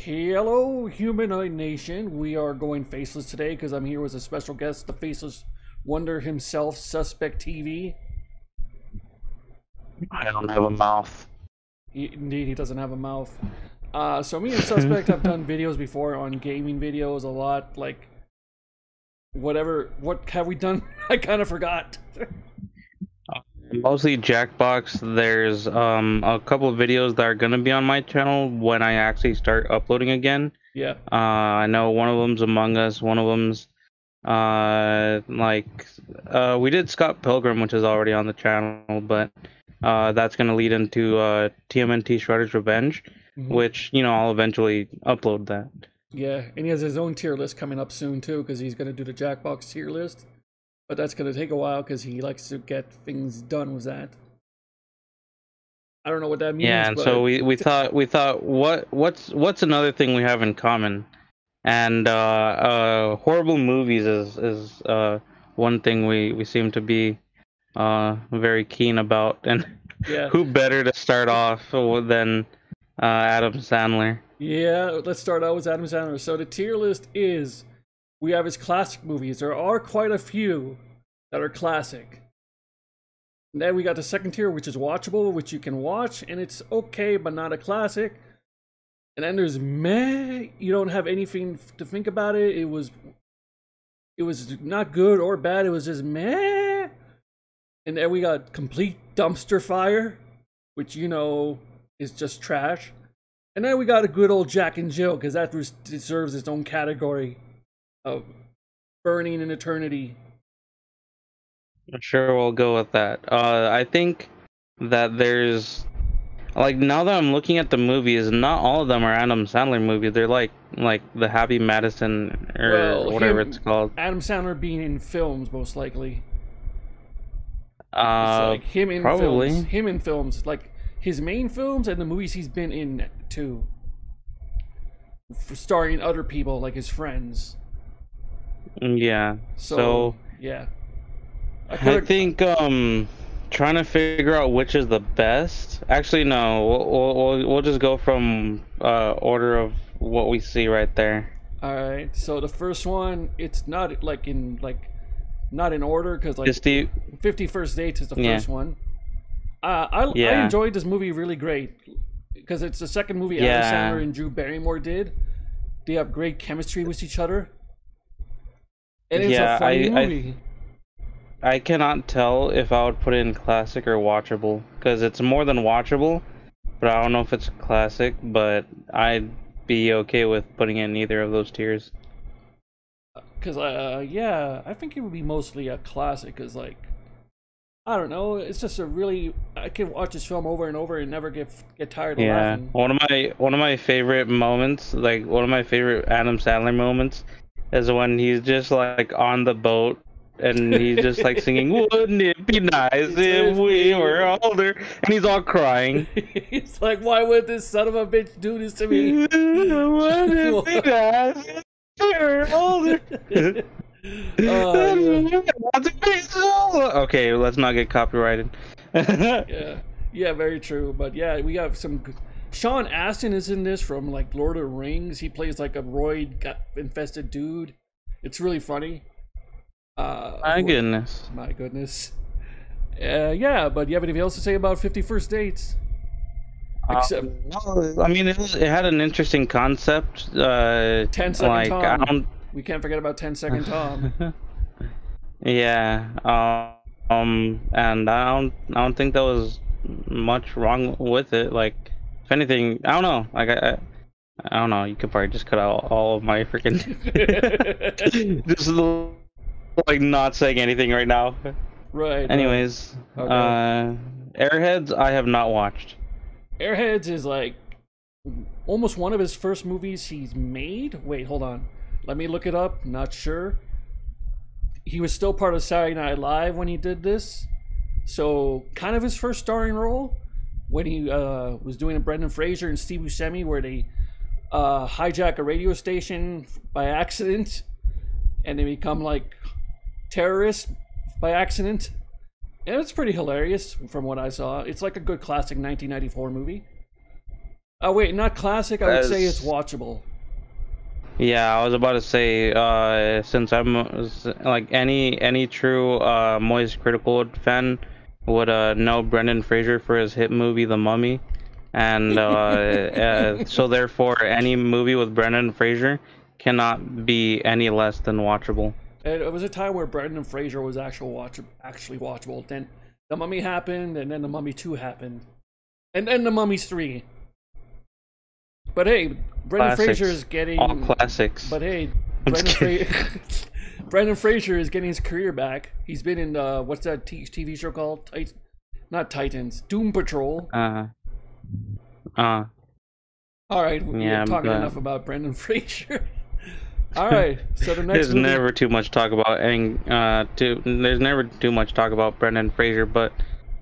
Hello, Humanoid Nation. We are going faceless today because I'm here with a special guest, the faceless wonder himself, Suspect TV. I don't have a mouth. He, indeed, he doesn't have a mouth. Uh, so me and Suspect have done videos before on gaming videos a lot. Like, whatever. What have we done? I kind of forgot. Mostly Jackbox. There's um a couple of videos that are gonna be on my channel when I actually start uploading again. yeah. Uh, I know one of them's Among Us. One of them's uh like uh we did Scott Pilgrim, which is already on the channel, but uh that's gonna lead into uh TMNT Shredder's Revenge, Mhm. which you know I'll eventually upload that. Yeah, and he has his own tier list coming up soon too, because he's gonna do the Jackbox tier list. But that's gonna take a while because he likes to get things done with that. I don't know what that means. Yeah, and but so we, we thought we thought what what's what's another thing we have in common, and uh, uh, horrible movies is is uh, one thing we, we seem to be uh, very keen about, and yeah, who better to start off than uh, Adam Sandler? yeah. Let's start out with Adam Sandler. So the tier list is we have his classic movies. There are quite a few that are classic. And then we got the second tier, which is watchable, which you can watch, and it's okay, but not a classic. And then there's meh, you don't have anything to think about it. It was, it was not good or bad. It was just meh. And then we got complete dumpster fire, which you know is just trash. And then we got a good old Jack and Jill because that deserves its own category of burning in eternity. Sure, we'll go with that. Uh, I think that there's like now that I'm looking at the movies, not all of them are Adam Sandler movies. They're like like the Happy Madison or Well, whatever him- it's called. Adam Sandler being in films, most likely. Uh, like him in probably. films. Him in films, like his main films and the movies he's been in too. For starring other people like his friends. Yeah. So, So, yeah, I, coulda- think um trying to figure out which is the best. Actually, no. We'll we'll we'll, just go from uh order of what we see right there. All right. So the first one, it's not like in like not in order because like the Fifty First Dates is the Yeah. first one. Uh, I I enjoyed this movie really great because it's the second movie Yeah. Adam Sandler and Drew Barrymore did. They have great chemistry with each other, and it's Yeah, a funny I- I- movie. I cannot tell if I would put it in classic or watchable because it's more than watchable, but I don't know if it's classic. But I'd be okay with putting in either of those tiers. Because uh, yeah, I think it would be mostly a classic. Cause like, I don't know, it's just a really I can watch this film over and over and never get get tired of Yeah, laughing. one of my one of my favorite moments, like one of my favorite Adam Sandler moments, is when he's just like on the boat and he's just like singing, "Wouldn't it be nice if we were older?" And he's all crying. it's like, why would this son of a bitch do this to me? Wouldn't it be nice if we were older? Yeah. Want to be so- Okay, let's not get copyrighted. yeah, yeah, very true. But yeah, we have some. Sean Astin is in this from like Lord of the Rings. He plays like a roid got infested dude. It's really funny. Uh, My goodness. My goodness. Uh, yeah, but do you have anything else to say about Fifty First Dates? Except Um, no, I mean, it, was, it had an interesting concept. Uh, 10 second like I Tom. don't. we can't forget about 10 Second Tom. yeah. Um. Um. And I don't. I don't think there was much wrong with it. Like, if anything, I don't know. Like, I. I I don't know. You could probably just cut out all of my freaking. this just like not saying anything right now. right. right. Anyways, Okay. uh, Airheads I have not watched. Airheads is like almost one of his first movies he's made. Wait, hold on. Let me look it up. Not sure. He was still part of Saturday Night Live when he did this. So, kind of his first starring role when he uh, was doing a Brendan Fraser and Steve Buscemi where they uh, hijack a radio station by accident and they become like terrorists by accident. And it's pretty hilarious from what I saw. It's like a good classic 1994 movie. Oh wait, not classic. I would say it's watchable. Yeah, I was about to say, uh, since I'm like any any true uh, Moist Critikal fan would uh, know Brendan Fraser for his hit movie The Mummy, and uh, uh, so therefore any movie with Brendan Fraser cannot be any less than watchable. And it was a time where Brendan Fraser was actual watch actually watchable. Then the Mummy happened, and then the Mummy Two happened, and then the Mummies Three. But hey, Brendan Classics. Fraser is getting. All classics. But hey, I'm Brendan, just kidding. Fra- Brendan Fraser is getting his career back. He's been in uh, what's that TV show called? Tit- not Titans, Doom Patrol. Uh, uh, All right, we're Yeah, talking enough about Brendan Fraser. All right, so the next there's movie, never too much talk about ang- uh, too, there's never too much talk about Brendan Fraser, but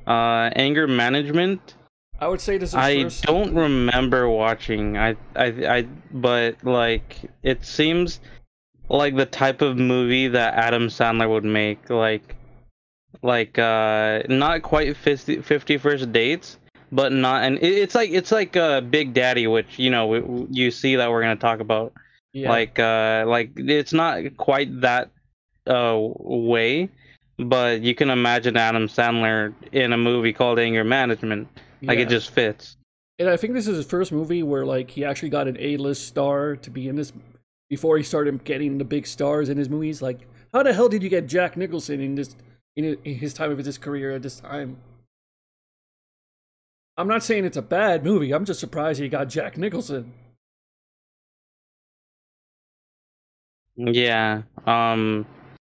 uh, anger management. I would say this is I first. don't remember watching. I, I, I, but like it seems like the type of movie that Adam Sandler would make. Like, like uh, not quite 50, 50 first dates, but not. And it, it's like it's like uh, Big Daddy, which you know w- w- you see that we're gonna talk about. Yeah. Like, uh, like it's not quite that uh way, but you can imagine Adam Sandler in a movie called Anger Management. Like yeah. it just fits. And I think this is his first movie where like he actually got an A-list star to be in this before he started getting the big stars in his movies. Like, how the hell did you get Jack Nicholson in this in his time of his career at this time? I'm not saying it's a bad movie. I'm just surprised he got Jack Nicholson. Yeah. Um.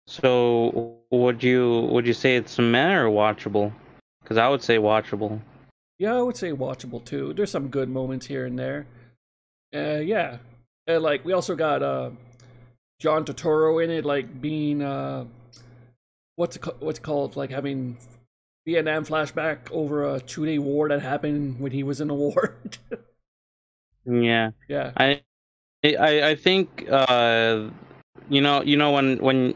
So would you would you say it's meh or watchable? Because I would say watchable. Yeah, I would say watchable too. There's some good moments here and there. Uh, yeah, and like we also got uh, John Turturro in it, like being uh, what's it, what's it called, like having Vietnam flashback over a two day war that happened when he was in the war. Yeah. yeah, I I I think uh you know you know when when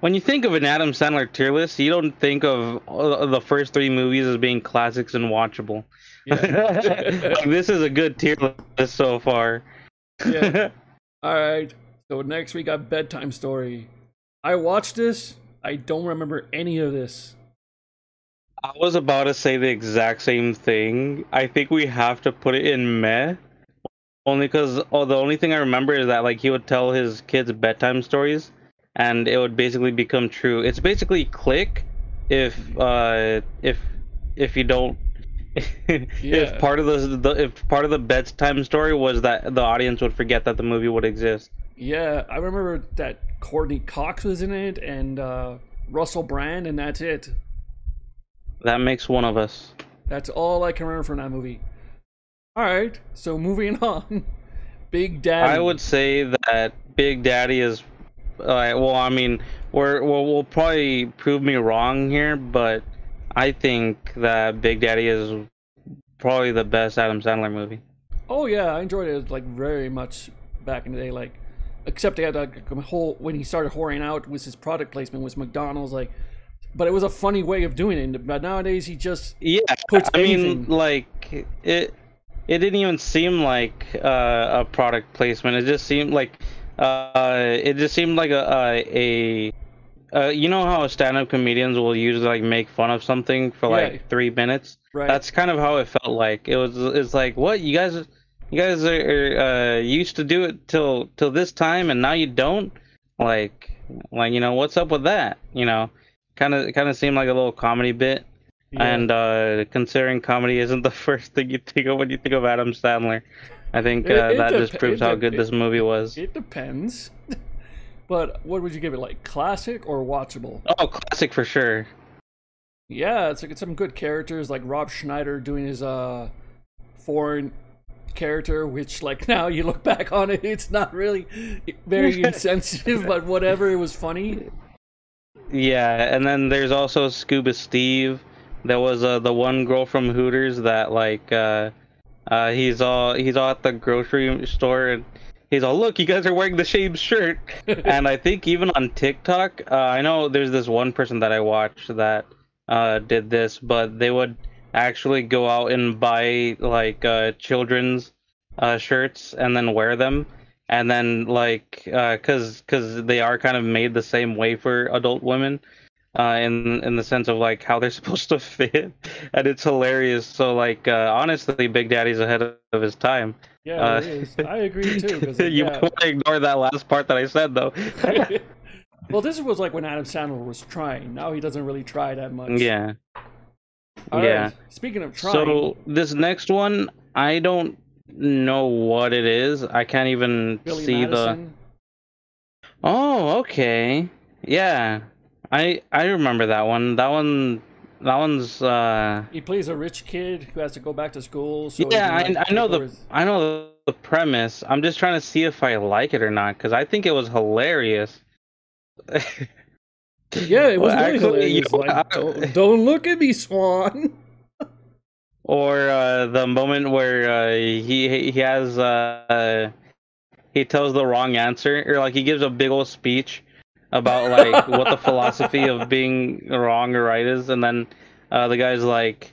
when you think of an Adam Sandler tier list, you don't think of uh, the first three movies as being classics and watchable. yeah, like, this is a good tier list so far. Yeah. All right. So next we got bedtime story. I watched this. I don't remember any of this. I was about to say the exact same thing. I think we have to put it in meh. Only because oh, the only thing I remember is that like he would tell his kids bedtime stories, and it would basically become true. It's basically click, if uh if if you don't. Yeah. If part of the, the if part of the bedtime story was that the audience would forget that the movie would exist. Yeah, I remember that Courteney Cox was in it and uh, Russell Brand, and that's it. That makes one of us. That's all I can remember from that movie. All right, so moving on. Big Daddy. I would say that Big Daddy is. Uh, well, I mean, we're we'll, we'll probably prove me wrong here, but I think that Big Daddy is probably the best Adam Sandler movie. Oh yeah, I enjoyed it like very much back in the day. Like, except they had like a whole when he started whoring out was his product placement was McDonald's. Like, but it was a funny way of doing it. But nowadays he just Yeah, Puts I mean, like it. It didn't even seem like uh, a product placement. It just seemed like uh, it just seemed like a a, a uh, you know how stand-up comedians will usually like make fun of something for like Yeah. three minutes. right. That's kind of how it felt like. It was. It's like what you guys, you guys are uh, used to do it till till this time, and now you don't. Like, like you know, what's up with that? You know, kind of kind of seemed like a little comedy bit. yeah. And uh, considering comedy isn't the first thing you think of when you think of Adam Sandler, I think uh, it that dep- just proves how dep- good this movie was. it depends. but what would you give it? Like classic or watchable? Oh, classic for sure. Yeah, it's like it's some good characters like Rob Schneider doing his uh foreign character, which like now you look back on it, it's not really very insensitive, but whatever, it was funny. Yeah, and then there's also Scuba Steve. There was uh, the one girl from Hooters that like uh, uh, he's all he's all at the grocery store and he's all look you guys are wearing the same shirt. and I think even on TikTok, uh, I know there's this one person that I watched that uh, did this, but they would actually go out and buy like uh, children's uh, shirts and then wear them, and then like because because they are kind of made the same way for adult women. Uh, in in the sense of like how they're supposed to fit, and it's hilarious. So like uh, honestly, Big Daddy's ahead of his time. Yeah, Uh, it is. I agree too. 'cause, you yeah. want to ignore that last part that I said though. well, this was like when Adam Sandler was trying. Now he doesn't really try that much. yeah. All yeah. right, Speaking of trying, So this next one, I don't know what it is. I can't even Billy see the. Oh, okay. Yeah, I I remember that one. That one. That one's. uh He plays a rich kid who has to go back to school. So Yeah, I, I know the his- I know the, premise. I'm just trying to see if I like it or not because I think it was hilarious. Yeah, it was Well, really actually, you hilarious. know, Like, I- don't, don't look at me, Swan. or uh, the moment where uh, he he has uh, he tells the wrong answer or like he gives a big old speech about like what the philosophy of being wrong or right is and then uh, the guy's like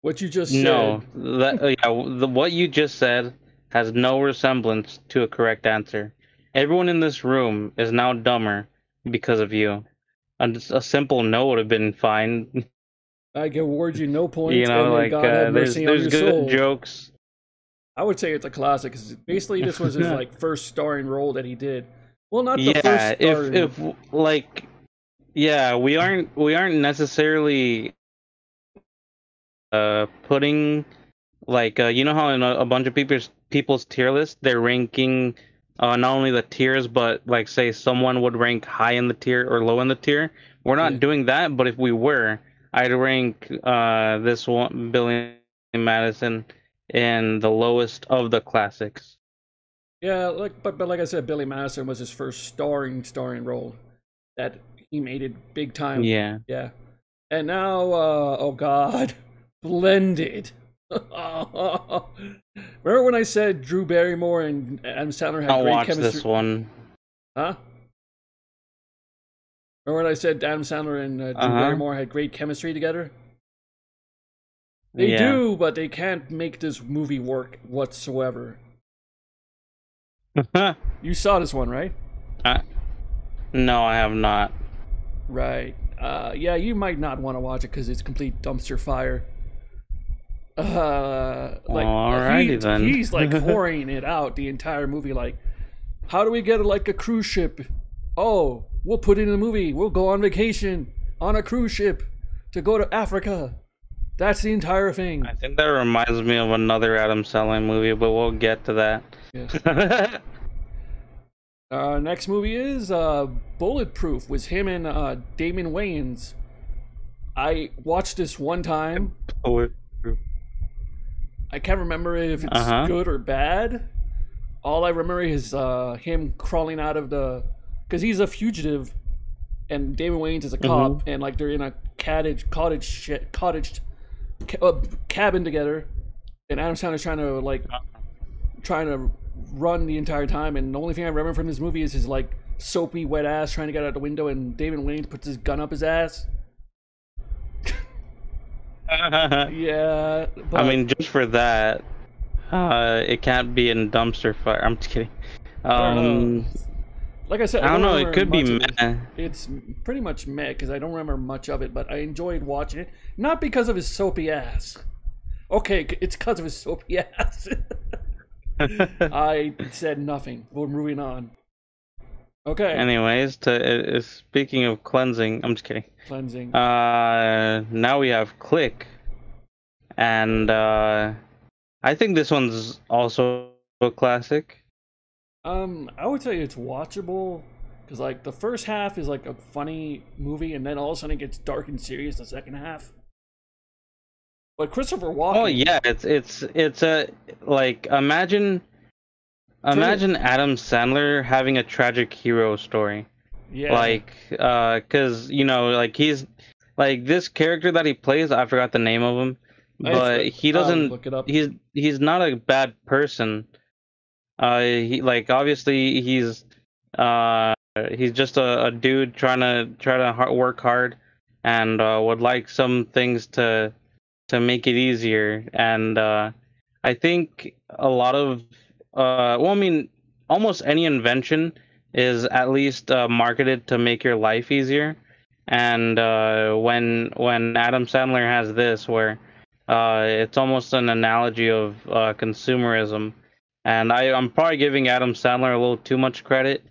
What you just no said. that uh, yeah the, what you just said has no resemblance to a correct answer everyone in this room is now dumber because of you a, a simple no would have been fine I can award you no points. you know and like God uh, have there's mercy there's good soul. jokes I would say it's a classic. Cause basically, this was his like first starring role that he did. Well, not the yeah first if if like yeah we aren't we aren't necessarily uh putting like uh, you know how in a, a bunch of people's people's tier list they're ranking uh not only the tiers but like say someone would rank high in the tier or low in the tier. We're not Yeah. doing that but if we were i'd rank uh this one billy madison in the lowest of the classics Yeah, like but but like I said, Billy Madison was his first starring starring role that he made it big time. yeah Yeah. And now uh oh god, blended. Remember when I said Drew Barrymore and Adam Sandler had i'll great watch chemistry? this one Huh? Remember when I said Adam Sandler and uh, Drew Uh-huh. Barrymore had great chemistry together? They yeah. do, but they can't make this movie work whatsoever. You saw this one, right? no, I have not. Right. Uh, yeah, you might not want to watch it because it's complete dumpster fire. Uh, like Alrighty he- then. he's like pouring it out the entire movie. Like, how do we get like a cruise ship? Oh, we'll put it in the movie. We'll go on vacation on a cruise ship to go to Africa. That's the entire thing. I think that reminds me of another Adam Sandler movie, but we'll get to that. Yeah. Uh, next movie is uh, Bulletproof. Was him and uh, Damon Wayans. I watched this one time. Bulletproof. I can't remember if it's Uh-huh. good or bad. All I remember is uh, him crawling out of the, because he's a fugitive, and Damon Wayans is a cop, Mm-hmm. and like they're in a cottage, cottage, shit, cottage, ca- uh, cabin together, and Adam Sandler's trying to like, trying to run the entire time, and the only thing I remember from this movie is his like soapy wet ass trying to get out the window, and David Wayans puts his gun up his ass. Yeah, but, I mean, just for that, uh, it can't be in dumpster fire. I'm just kidding. Um. Like I said, I don't know. It could be it. It's pretty much meh because I don't remember much of it, but I enjoyed watching it. Not because of his soapy ass. Okay, it's because of his soapy ass. I said nothing. We're moving on. Okay, Anyways, to uh, uh, speaking of cleansing, I'm just kidding. cleansing. Uh, now we have Click, and uh, I think this one's also a classic. Um, I would say it's watchable because like the first half is like a funny movie, and then all of a sudden it gets dark and serious. The second half. But Christopher Walken. Oh yeah, it's it's it's a like imagine imagine Adam Sandler having a tragic hero story. yeah. Like uh cuz you know like he's like this character that he plays, I forgot the name of him, but he doesn't look it up. he's he's not a bad person. Uh he like obviously he's uh he's just a, a dude trying to try to har work hard and uh would like some things to to make it easier and uh I think a lot of uh, well, I mean, almost any invention is at least uh, marketed to make your life easier. And uh, when when Adam Sandler has this, where uh, it's almost an analogy of uh, consumerism, and I, I'm probably giving Adam Sandler a little too much credit,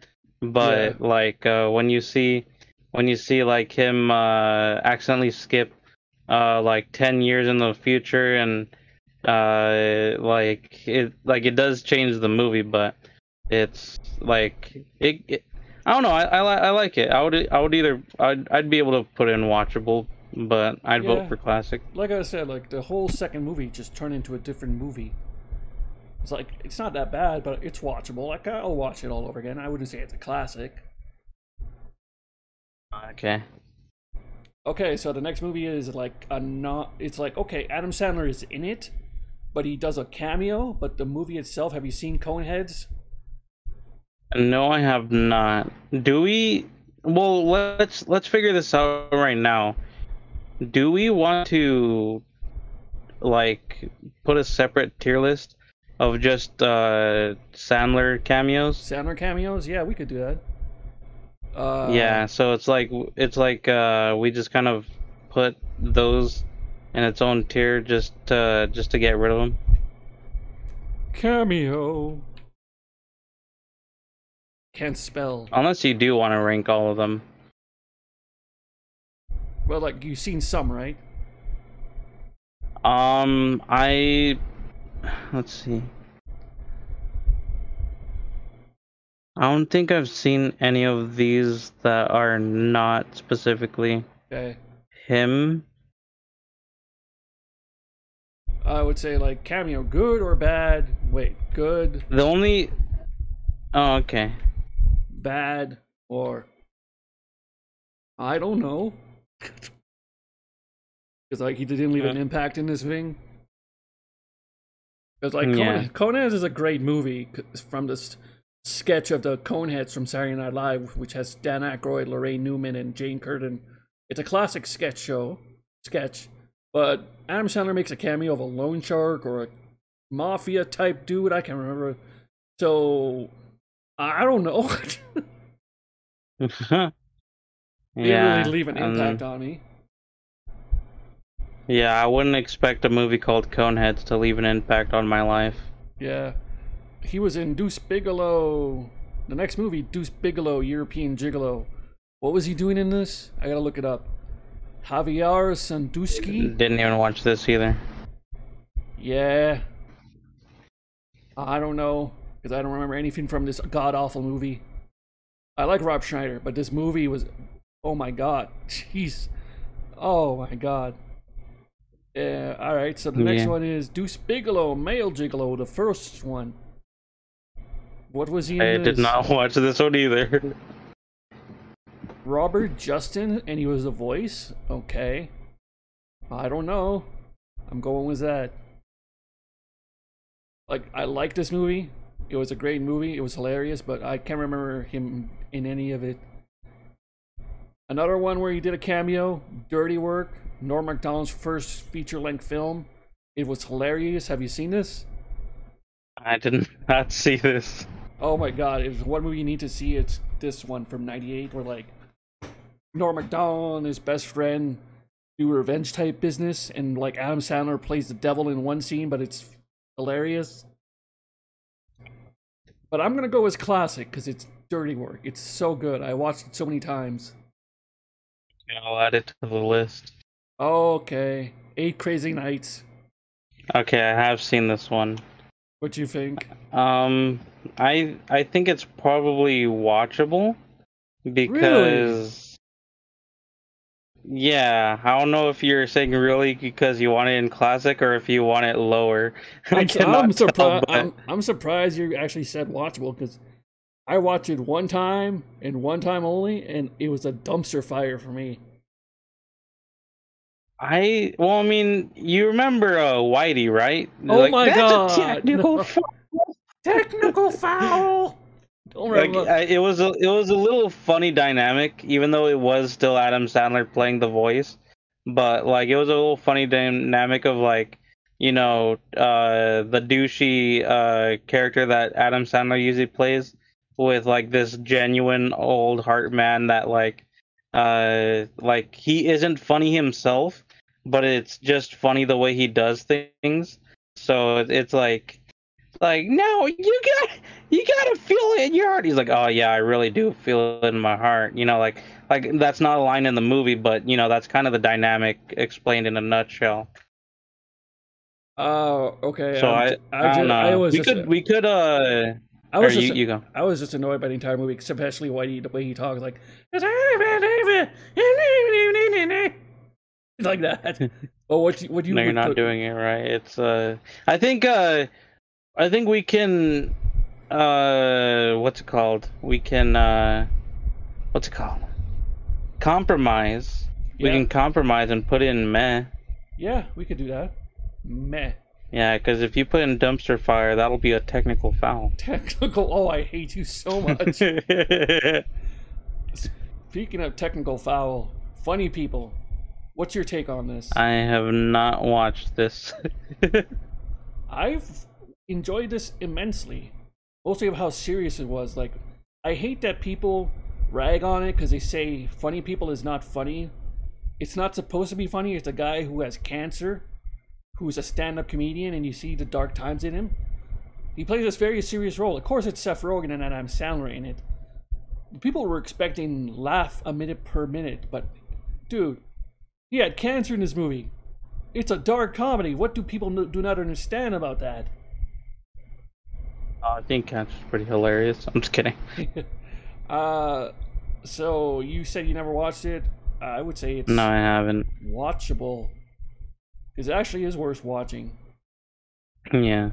but Yeah. like uh, when you see when you see like him uh, accidentally skip uh, like ten years in the future and uh, like it like it does change the movie, but it's like it. it I don't know. I, I li- I like it. I would I would either I'd I'd be able to put it in watchable, but I'd Yeah. vote for classic. Like I said, like the whole second movie just turned into a different movie. It's like it's not that bad, but it's watchable. Like I'll watch it all over again. I wouldn't say it's a classic. Okay. Okay, so the next movie is like a not. It's like okay, Adam Sandler is in it, but he does a cameo. But the movie itself, have you seen Coneheads? No, I have not. Do we? Well, let's let's figure this out right now. Do we want to like put a separate tier list of just uh Sandler cameos? Sandler cameos? Yeah, we could do that. Uh, yeah, so it's like it's like uh we just kind of put those in its own tier just to just to get rid of them. cameo. Can't spell. Unless you do want to rank all of them. Well, like you've seen some, right? Um, I let's see. I don't think I've seen any of these that are not specifically Okay. him. I would say like cameo, good or bad. Wait, good, The only Oh, okay. bad, or I don't know. Because like he didn't leave an uh, impact in this thing. Because like Yeah. Cone- Coneheads is a great movie from this sketch of the Coneheads from Saturday Night Live, which has Dan Aykroyd, Laraine Newman, and Jane Curtin. It's a classic sketch show, sketch. But Adam Sandler makes a cameo of a loan shark or a mafia type dude. I can't remember. So I don't know. yeah. They really leave an impact on me. Yeah, I wouldn't expect a movie called Coneheads to leave an impact on my life. Yeah. He was in Deuce Bigalow. The next movie, Deuce Bigalow, European Gigolo. What was he doing in this? I gotta look it up. Javier Sandusky? Didn't even watch this either. Yeah. I don't know, because I don't remember anything from this god awful movie. I like Rob Schneider, but this movie was. Oh my god. Jeez. Oh my god. Yeah, alright, so the next Yeah. one is Deuce Bigalow, Male Gigolo, the first one. What was he in I this? did not watch this one either. Robert Justin, and he was the voice? Okay. I don't know. I'm going with that. Like, I like this movie. It was a great movie. It was hilarious, but I can't remember him in any of it. Another one where he did a cameo, Dirty Work, Norm Macdonald's first feature length film. It was hilarious. Have you seen this? I did not see this. Oh my god, if one movie you need to see, it's this one from 98 where like Norm Macdonald and his best friend do revenge type business and like Adam Sandler plays the devil in one scene, but it's hilarious. But I'm gonna go as classic because it's dirty work. It's so good. I watched it so many times. I'll add it to the list. Okay. Eight Crazy Nights. Okay, I have seen this one. What do you think? Um, I I think it's probably watchable because yeah, I don't know if you're saying really because you want it in classic or if you want it lower. I I'm, cannot I'm, tell, surprised. but- I'm, I'm surprised you actually said watchable because I watched it one time and one time only, and it was a dumpster fire for me. I well, I mean, you remember uh, Whitey, right? Oh my "That's a God, technical no. foul." Technical foul. Don't Like, remember. I, it was a it was a little funny dynamic, even though it was still Adam Sandler playing the voice. But like, it was a little funny dynamic of like, you know, uh, the douchey uh, character that Adam Sandler usually plays with like this genuine old heart man that like uh like he isn't funny himself but it's just funny the way he does things so it's like like no you got you gotta feel it in your heart he's like oh yeah i really do feel it in my heart you know like like that's not a line in the movie but you know that's kind of the dynamic explained in a nutshell Oh, okay. so I'm- i i, ju- don't know I was we just, could we could uh I was just, you, you go I was just annoyed by the entire movie, especially why he, the way he talks, like like that. Oh, what you, what you? no, you're not put- doing it right. It's uh, I think uh, I think we can uh, what's it called? We can uh, what's it called? Compromise. We can compromise and put in meh. yeah, we could do that. Meh. Yeah, because if you put in dumpster fire, that'll be a technical foul. Technical. Oh, I hate you so much. Speaking of technical foul, funny people. What's your take on this? I have not watched this. I've enjoyed this immensely. Mostly of how serious it was. Like, I hate that people rag on it because they say funny people is not funny. It's not supposed to be funny. It's a guy who has cancer, who's a stand up comedian, and you see the dark times in him. He plays this very serious role. Of course, it's Seth Rogen and Adam Sandler in it. People were expecting laugh a minute per minute, but dude, he had cancer in this movie. It's a dark comedy. What do people no- do not understand about that? Oh, I think that's pretty hilarious. I'm just kidding. uh, so you said you never watched it. I would say it's No, I haven't. watchable. Because it actually is worth watching. Yeah.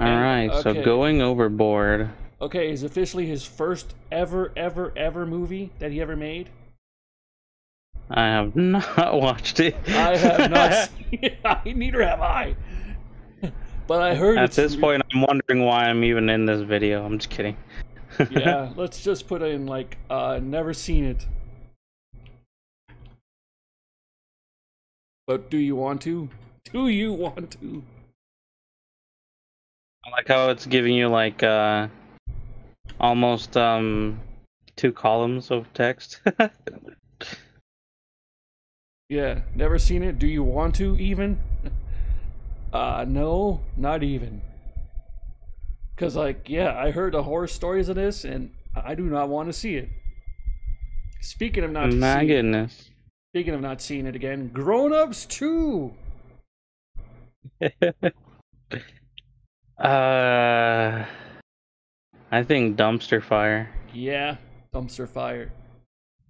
All And- right. okay. So going overboard. Okay, it's officially his first ever, ever, ever movie that he ever made. I have not watched it. I have not seen it. I, neither have I. But I heard At this point, I'm wondering why I'm even in this video. I'm just kidding. yeah, let's just put in like uh never seen it. But do you want to? Do you want to? I like how it's giving you like uh almost um two columns of text. Yeah, never seen it. Do you want to even? Uh no, not even. Cuz like, yeah, I heard the horror stories of this and I do not want to see it. Speaking of not My seeing, goodness. speaking of not seeing it again, Grown Ups 2. Uh I think dumpster fire. Yeah, dumpster fire.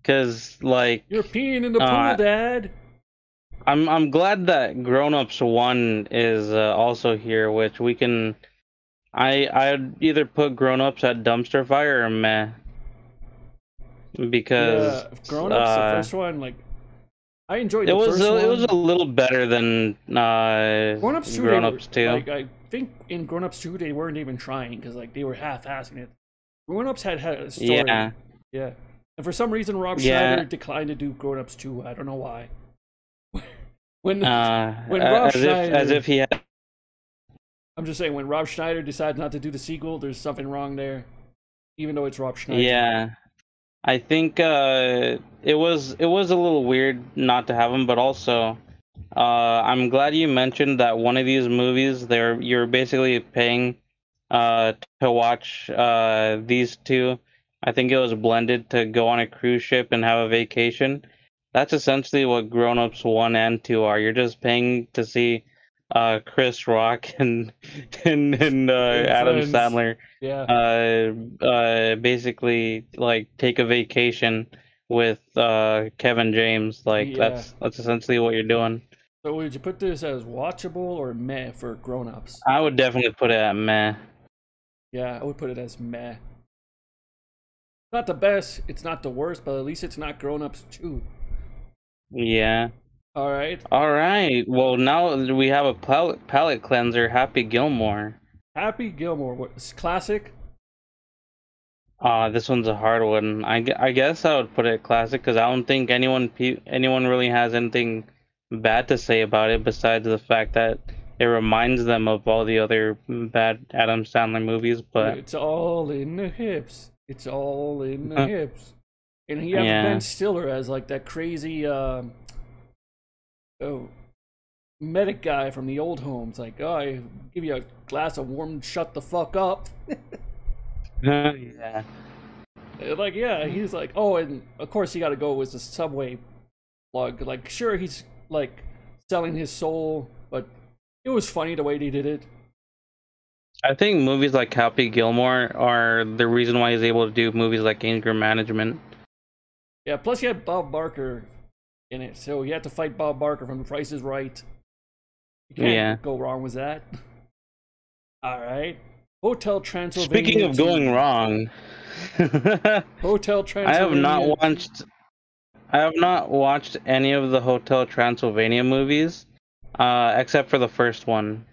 Cause like You're peeing in the pool, Uh, Dad. I'm I'm glad that Grown Ups One is uh, also here, which we can. I I'd either put Grown Ups at dumpster fire or meh. Because yeah, grown ups, uh, the first one, like I enjoyed it the was first a, one. it was a little better than uh, Grown Ups 2, Grown Ups Two. Like, I think in Grown Ups 2, they weren't even trying because like they were half-assing it. Grown Ups had, had a story. yeah, Yeah. And for some reason, Rob Yeah. Schneider declined to do Grown Ups 2. I don't know why. when uh, When a- Rob as if as if he had. I'm just saying, when Rob Schneider decides not to do the sequel, there's something wrong there. Even though it's Rob Schneider. Yeah, I think uh, it was it was a little weird not to have him, but also uh, I'm glad you mentioned that one of these movies they're you're basically paying uh, to watch uh, these two. I think it was blended to go on a cruise ship and have a vacation. That's essentially what Grown Ups One and Two are. You're just paying to see uh, Chris Rock and and, and uh, Adam. Sandler Yeah. uh, uh, basically like take a vacation with uh, Kevin James. Like Yeah. that's that's essentially what you're doing. So would you put this as watchable or meh for Grown Ups? I would definitely put it at meh. Yeah, I would put it as meh. Not the best, it's not the worst, but at least it's not Grown Ups too. Yeah. All right. All right. Well, now we have a palate palate cleanser. Happy Gilmore. Happy Gilmore. What's classic? Uh, this one's a hard one. I, I guess I would put it classic because I don't think anyone anyone really has anything bad to say about it besides the fact that it reminds them of all the other bad Adam Sandler movies. But it's all in the hips. It's all in the hips. And he has Yeah. Ben Stiller as like that crazy um oh medic guy from the old homes. Like, oh, I give you a glass of warm shut the fuck up. yeah, Like, yeah, he's like, oh, and of course he got to go with the subway plug. Like, sure, he's like selling his soul, but it was funny the way they did it. I think movies like Happy Gilmore are the reason why he's able to do movies like Anger Management. Yeah, plus you had Bob Barker in it, so you had to fight Bob Barker from The Price is Right. You can't Yeah. go wrong with that. All right. Hotel Transylvania. Speaking of 2. going wrong, Hotel Transylvania. I have not watched. I have not watched any of the Hotel Transylvania movies, uh, except for the first one.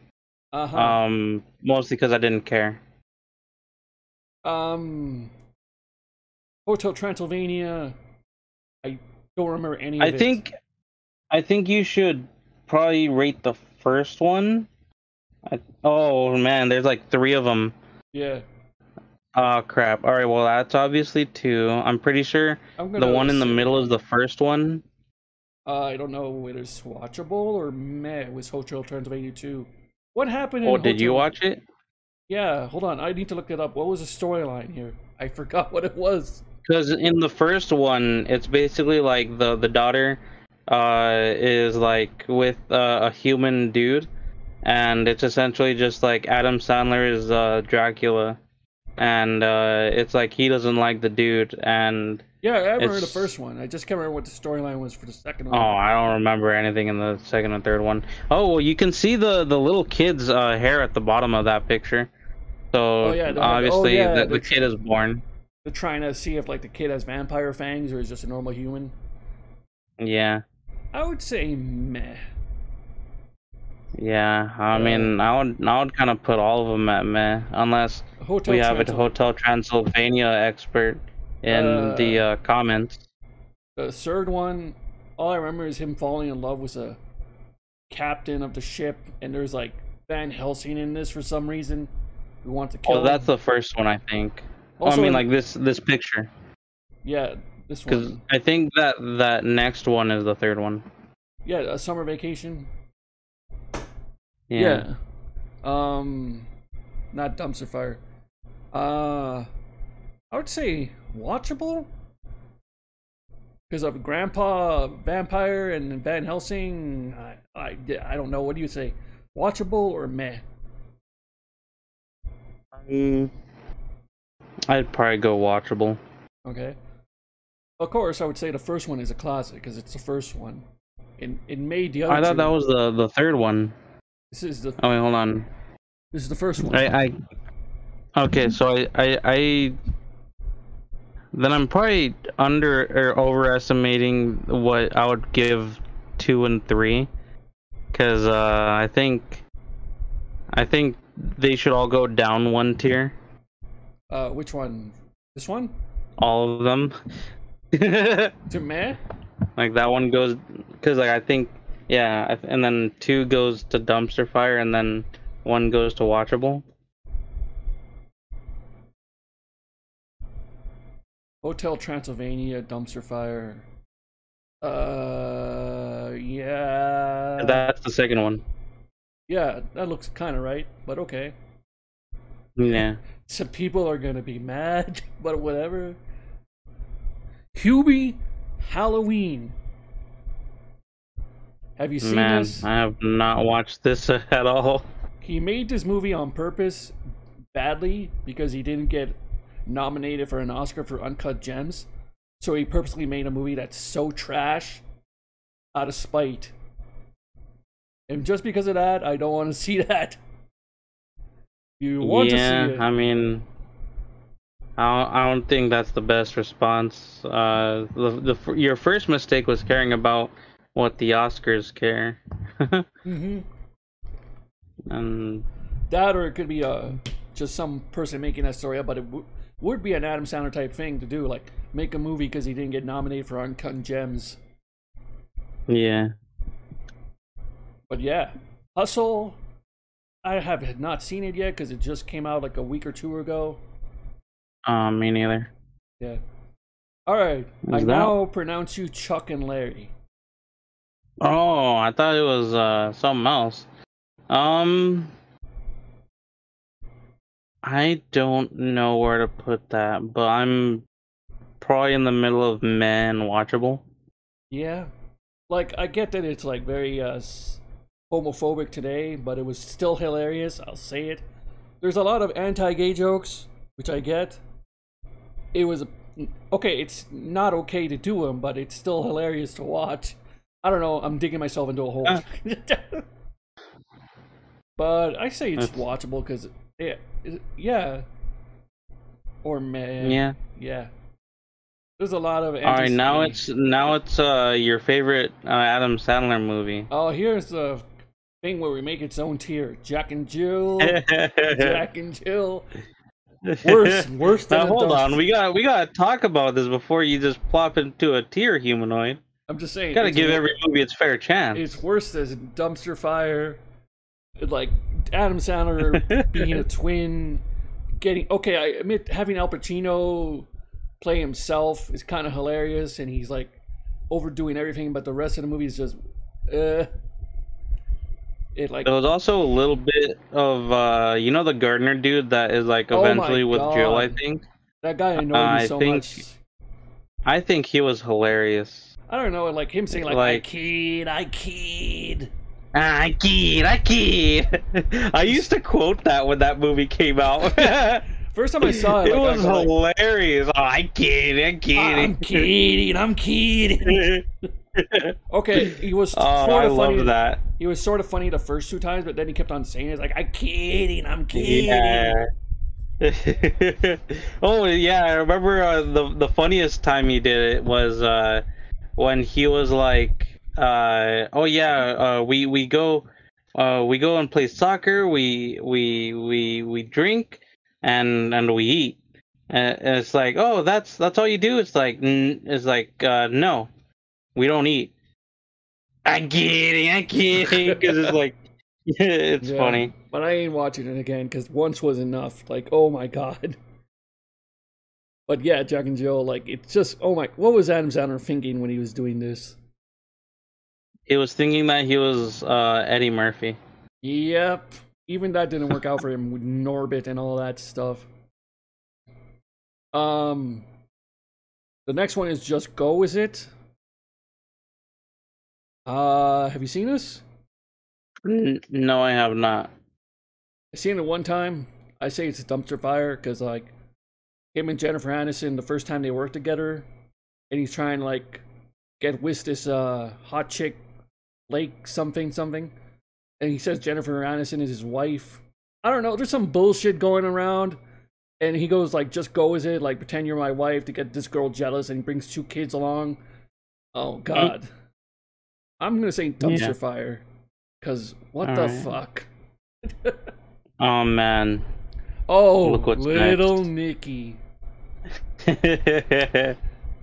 Uh-huh. Um, mostly because I didn't care. Um, Hotel Transylvania. I don't remember any of I it. think, I think you should probably rate the first one. I, oh man, there's like three of them. Yeah. Oh crap! All right, well that's obviously two. I'm pretty sure I'm the one in the middle is the first one. Uh, I don't know whether it's watchable or meh with Hotel Transylvania 2. What happened in Oh, did you watch it? Yeah, hold on. I need to look it up. What was the storyline here? I forgot what it was. Because in the first one, it's basically like the the daughter uh is like with uh, a human dude, and it's essentially just like Adam Sandler is uh Dracula, and uh it's like he doesn't like the dude, and Yeah, I remember the first one. I just can't remember what the storyline was for the second oh, one. I don't remember anything in the second and third one. Oh, well, you can see the the little kid's uh hair at the bottom of that picture. So Oh, yeah, like, oh, obviously yeah, the, the kid is born. They're trying to see if like the kid has vampire fangs or is just a normal human. Yeah. I would say meh. Yeah, I Uh, mean, I would, I would kind of put all of them at meh, unless Hotel we have a Hotel Transylvania expert in the uh, comments. The third one, all I remember is him falling in love with a captain of the ship, and there's like Van Helsing in this for some reason. We want to kill Oh, that's him. the first one, I think. Oh, Also I mean, like this this picture, yeah, this one. because. I think that that next one is the third one. Yeah, a summer vacation. Yeah. Yeah. Um, not dumpster fire. Uh, I would say watchable. Because of Grandpa Vampire and Van Helsing, I, I, I don't know. What do you say? Watchable or meh? Um, I'd probably go watchable. Okay. Of course, I would say the first one is a classic because it's the first one. It, it made the other. I thought two- that was the the third one. This is the Oh wait, hold on. this is the first one. I, I okay, so I, I I then I'm probably under or overestimating what I would give two and three, because uh, I think I think they should all go down one tier, Uh, which one? This one? all of them. To me? like that one goes because like I think yeah, and then two goes to dumpster fire, and then one goes to watchable. Hotel Transylvania, dumpster fire. Uh, yeah. That's the second one. yeah, that looks kind of right, but okay. Yeah. Some people are gonna be mad, but whatever. Hubie Halloween. Have you seen Man, this? I have not watched this at all. He made this movie on purpose badly because he didn't get nominated for an Oscar for Uncut Gems. So he purposely made a movie that's so trash out of spite. And just because of that, I don't want to see that. You want yeah, to see it. Yeah, I mean, I don't, I don't think that's the best response. Uh, the, the your first mistake was caring about what the Oscars care, mm-hmm. and That or it could be uh, just some person making that story up, but it w- would be an Adam Sandler type thing to do. Like, make a movie because he didn't get nominated for Uncut Gems. yeah, But yeah, Hustle, I have not seen it yet because it just came out like a week or two ago. Um, me neither. Yeah. All right. I that- now pronounce you Chuck and Larry. Oh, I thought it was uh something else. Um, I don't know where to put that, but I'm probably in the middle of man watchable. Yeah. Like I get that it's like very uh homophobic today, but it was still hilarious. I'll say it. There's a lot of anti-gay jokes, which I get. It was okay. It's not okay to do them, but it's still hilarious to watch. I don't know. I'm digging myself into a hole. Uh. but I say it's watchable because yeah, yeah. Or man, Yeah. yeah. There's a lot of. All right, now it's now it's uh your favorite uh, Adam Sandler movie. Oh, here's the thing where we make its own tier. Jack and Jill. Jack and Jill. Worse, worse than Now hold on, we got we gotta talk about this before you just plop into a tier humanoid. I'm just saying. Gotta give wor- every movie its fair chance. It's worse than dumpster fire. Like Adam Sandler being a twin, getting okay. I admit having Al Pacino play himself is kind of hilarious, and he's like overdoing everything, but the rest of the movie is just, uh, it like There was also a little bit of uh you know the gardener dude that is like Oh eventually with Jill, I think. that guy annoyed I me so think- much. I think he was hilarious. I don't know, like him saying like, Like- I kid. I kid, I kid. I used to quote that when that movie came out. First time I saw it, it like, I was go like, hilarious. Oh, I kid, I I'm kidding, I'm kidding. Okay, he was oh, sort I of funny. love that. He was sort of funny the first two times, but then he kept on saying it's like, I'm kidding, I'm kidding. Yeah. oh yeah, I remember uh, the the funniest time he did it was uh, when he was like, uh, "Oh yeah, uh, we we go, uh, we go and play soccer. We we we we drink and and we eat." And it's like, "Oh, that's that's all you do?" It's like, n- it's like, uh, no, we don't eat. I get it, I get it, because it's like, it's Yeah, funny. But I ain't watching it again because once was enough. Like, oh my god. But yeah, Jack and Jill, like, it's just, oh my, what was Adam Sandler thinking when he was doing this? He was thinking that he was uh, Eddie Murphy. Yep. Even that didn't work out for him with Norbit and all that stuff. Um, the next one is Just Go, is it? Uh, have you seen this? N- no, I have not. I seen it one time. I say it's a dumpster fire because like him and Jennifer Aniston the first time they worked together, and he's trying to like get with this uh hot chick, Lake something something, and he says Jennifer Aniston is his wife. I don't know. There's some bullshit going around, and he goes like, "Just go with it, like pretend you're my wife to get this girl jealous," and he brings two kids along. Oh God, I'm gonna say dumpster Yeah. fire, cause what the Alright. fuck. Oh man. Oh, little Nicky.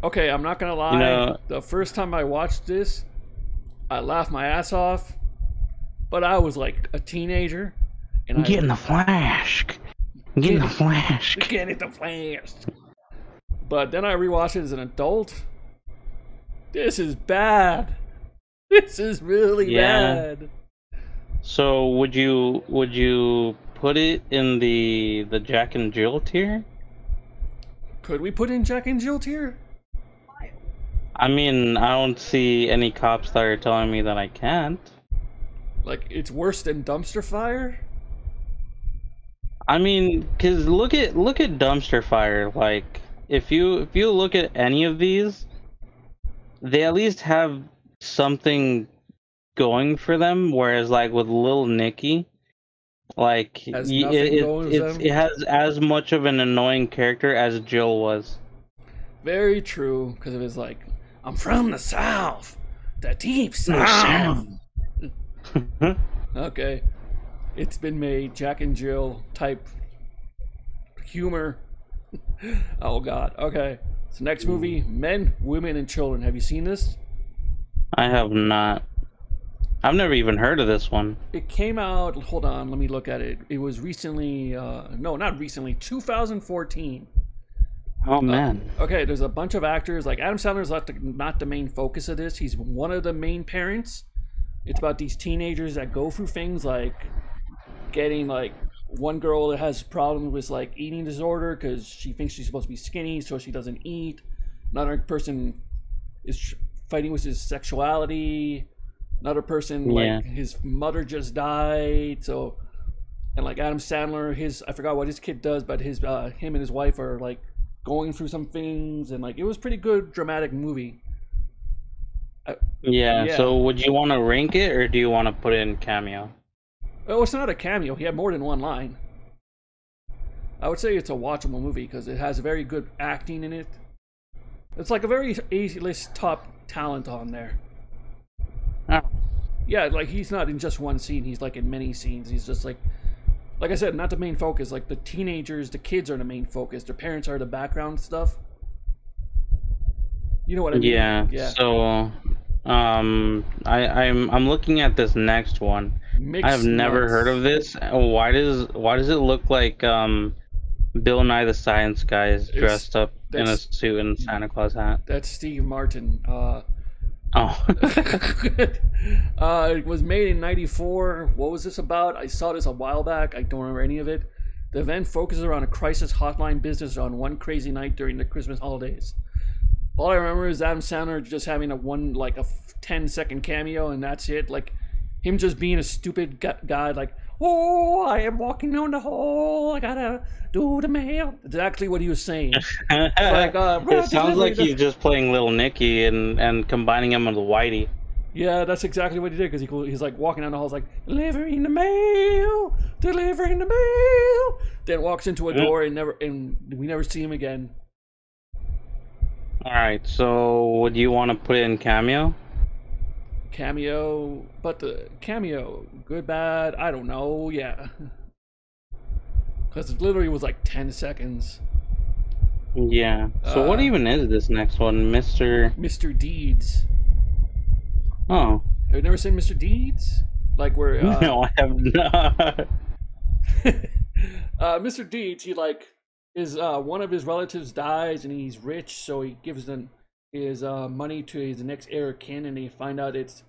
Okay, I'm not gonna lie. know- the first time I watched this, I laughed my ass off, but I was like a teenager, and I Get in the flash. Get in the flash. get it the flash. But then I rewatched it as an adult. This is bad. This is really Yeah. bad. So would you would you put it in the the Jack and Jill tier? Could we put in Jack and Jill tier? I mean, I don't see any cops that are telling me that I can't. Like it's worse than dumpster fire? I mean, cause look at look at dumpster fire. Like, if you if you look at any of these, they at least have something going for them. Whereas, like with Little Nicky, like it, it, it has as much of an annoying character as Jill was. Very true, because it was like, I'm from the South, the deep South. South. okay, it's been made. Jack and Jill type humor. oh God. Okay. So next movie, Men, Women, and Children. Have you seen this? I have not. I've never even heard of this one. It came out. Hold on, let me look at it. It was recently. Uh, no, not recently. 2014. Oh man. Okay, there's a bunch of actors. Like Adam Sandler's not the, not the main focus of this. He's one of the main parents. It's about these teenagers that go through things like getting like one girl that has problems with like eating disorder because she thinks she's supposed to be skinny, so she doesn't eat. Another person is fighting with his sexuality. Another person Yeah. like his mother just died, so and like Adam Sandler, his I forgot what his kid does, but his uh, him and his wife are like going through some things, and like it was pretty good dramatic movie. Uh, yeah, Yeah. So would you want to rank it, or do you want to put it in cameo? Oh, it's not a cameo. He had more than one line. I would say it's a watchable movie because it has very good acting in it. It's like a very A-list top talent on there. Oh. Yeah, like he's not in just one scene. He's like in many scenes. He's just like, like I said, not the main focus. Like the teenagers, the kids are the main focus. Their parents are the background stuff. You know what I mean? Yeah. Yeah. So, um, I I'm I'm looking at this next one. Mixed I have never nuts. heard of this. Why does why does it look like um, Bill Nye the Science Guy is It's- dressed up in a suit and Santa Claus hat? That's Steve Martin. Uh, Oh. uh, it was made in 94. What was this about? I saw this a while back. I don't remember any of it. The event focuses around a crisis hotline business on one crazy night during the Christmas holidays. All I remember is Adam Sandler just having a one, like a f- 10 second cameo, and that's it. Like him just being a stupid gu- guy, like, oh, I am walking down the hall. I gotta do the mail. Exactly what he was saying. like, uh, it sounds like he's just playing Little Nicky and and combining him with Whitey. Yeah, that's exactly what he did because he, he's like walking down the hall, he's like delivering the mail, delivering the mail. Then walks into a door and never and we never see him again. All right. So, would you want to put it in cameo? Cameo, but the cameo, good, bad, I don't know. Yeah, because it literally was like ten seconds. Yeah. So, what Uh, even is this next one, Mister? Mr. Deeds. Oh. Have you never seen Mr. Deeds? Like where? Uh, no, I have not. uh, Mr. Deeds, he like is uh, one of his relatives dies and he's rich, so he gives them his uh, money to his next heir of kin, and they find out it's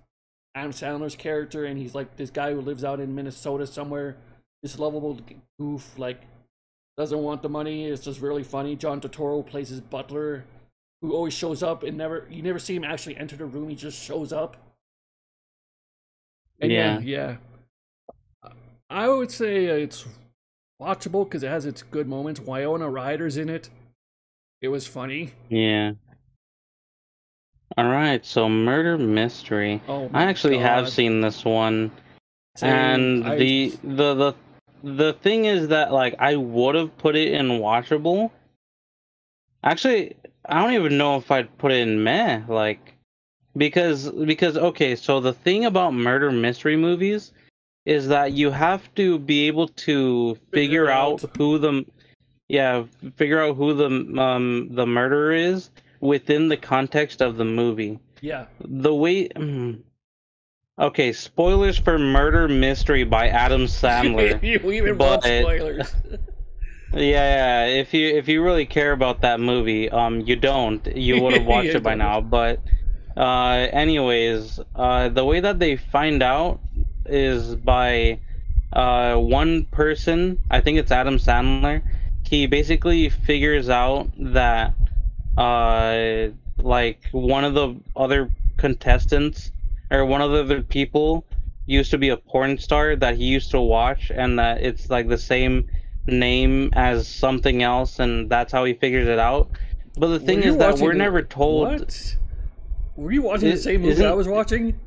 Adam Sandler's character, and he's like this guy who lives out in Minnesota somewhere. This lovable goof, like doesn't want the money. It's just really funny. John Turturro plays his butler, who always shows up and never you never see him actually enter the room. He just shows up. And yeah, yeah. I would say it's watchable because it has its good moments. Winona Ryder's in it. It was funny. Yeah. All right. So, murder mystery. Oh, I actually have seen this one. Same. and I- the the the the thing is that like I would have put it in watchable. Actually, I don't even know if I'd put it in meh like because because okay, so the thing about murder mystery movies is that you have to be able to Figure figure out out. who the yeah, figure out who the um the murderer is within the context of the movie yeah. the way mm. okay spoilers for murder mystery by adam sandler you even but- spoilers. yeah, yeah if you if you really care about that movie um you don't you would have watched it by now but uh anyways uh the way that they find out is by uh one person i think it's adam sandler he basically figures out that uh like one of the other contestants or one of the other people used to be a porn star that he used to watch and that it's like the same name as something else and that's how he figures it out but the thing is that we're the- never told What? Were you watching the same movie I was watching?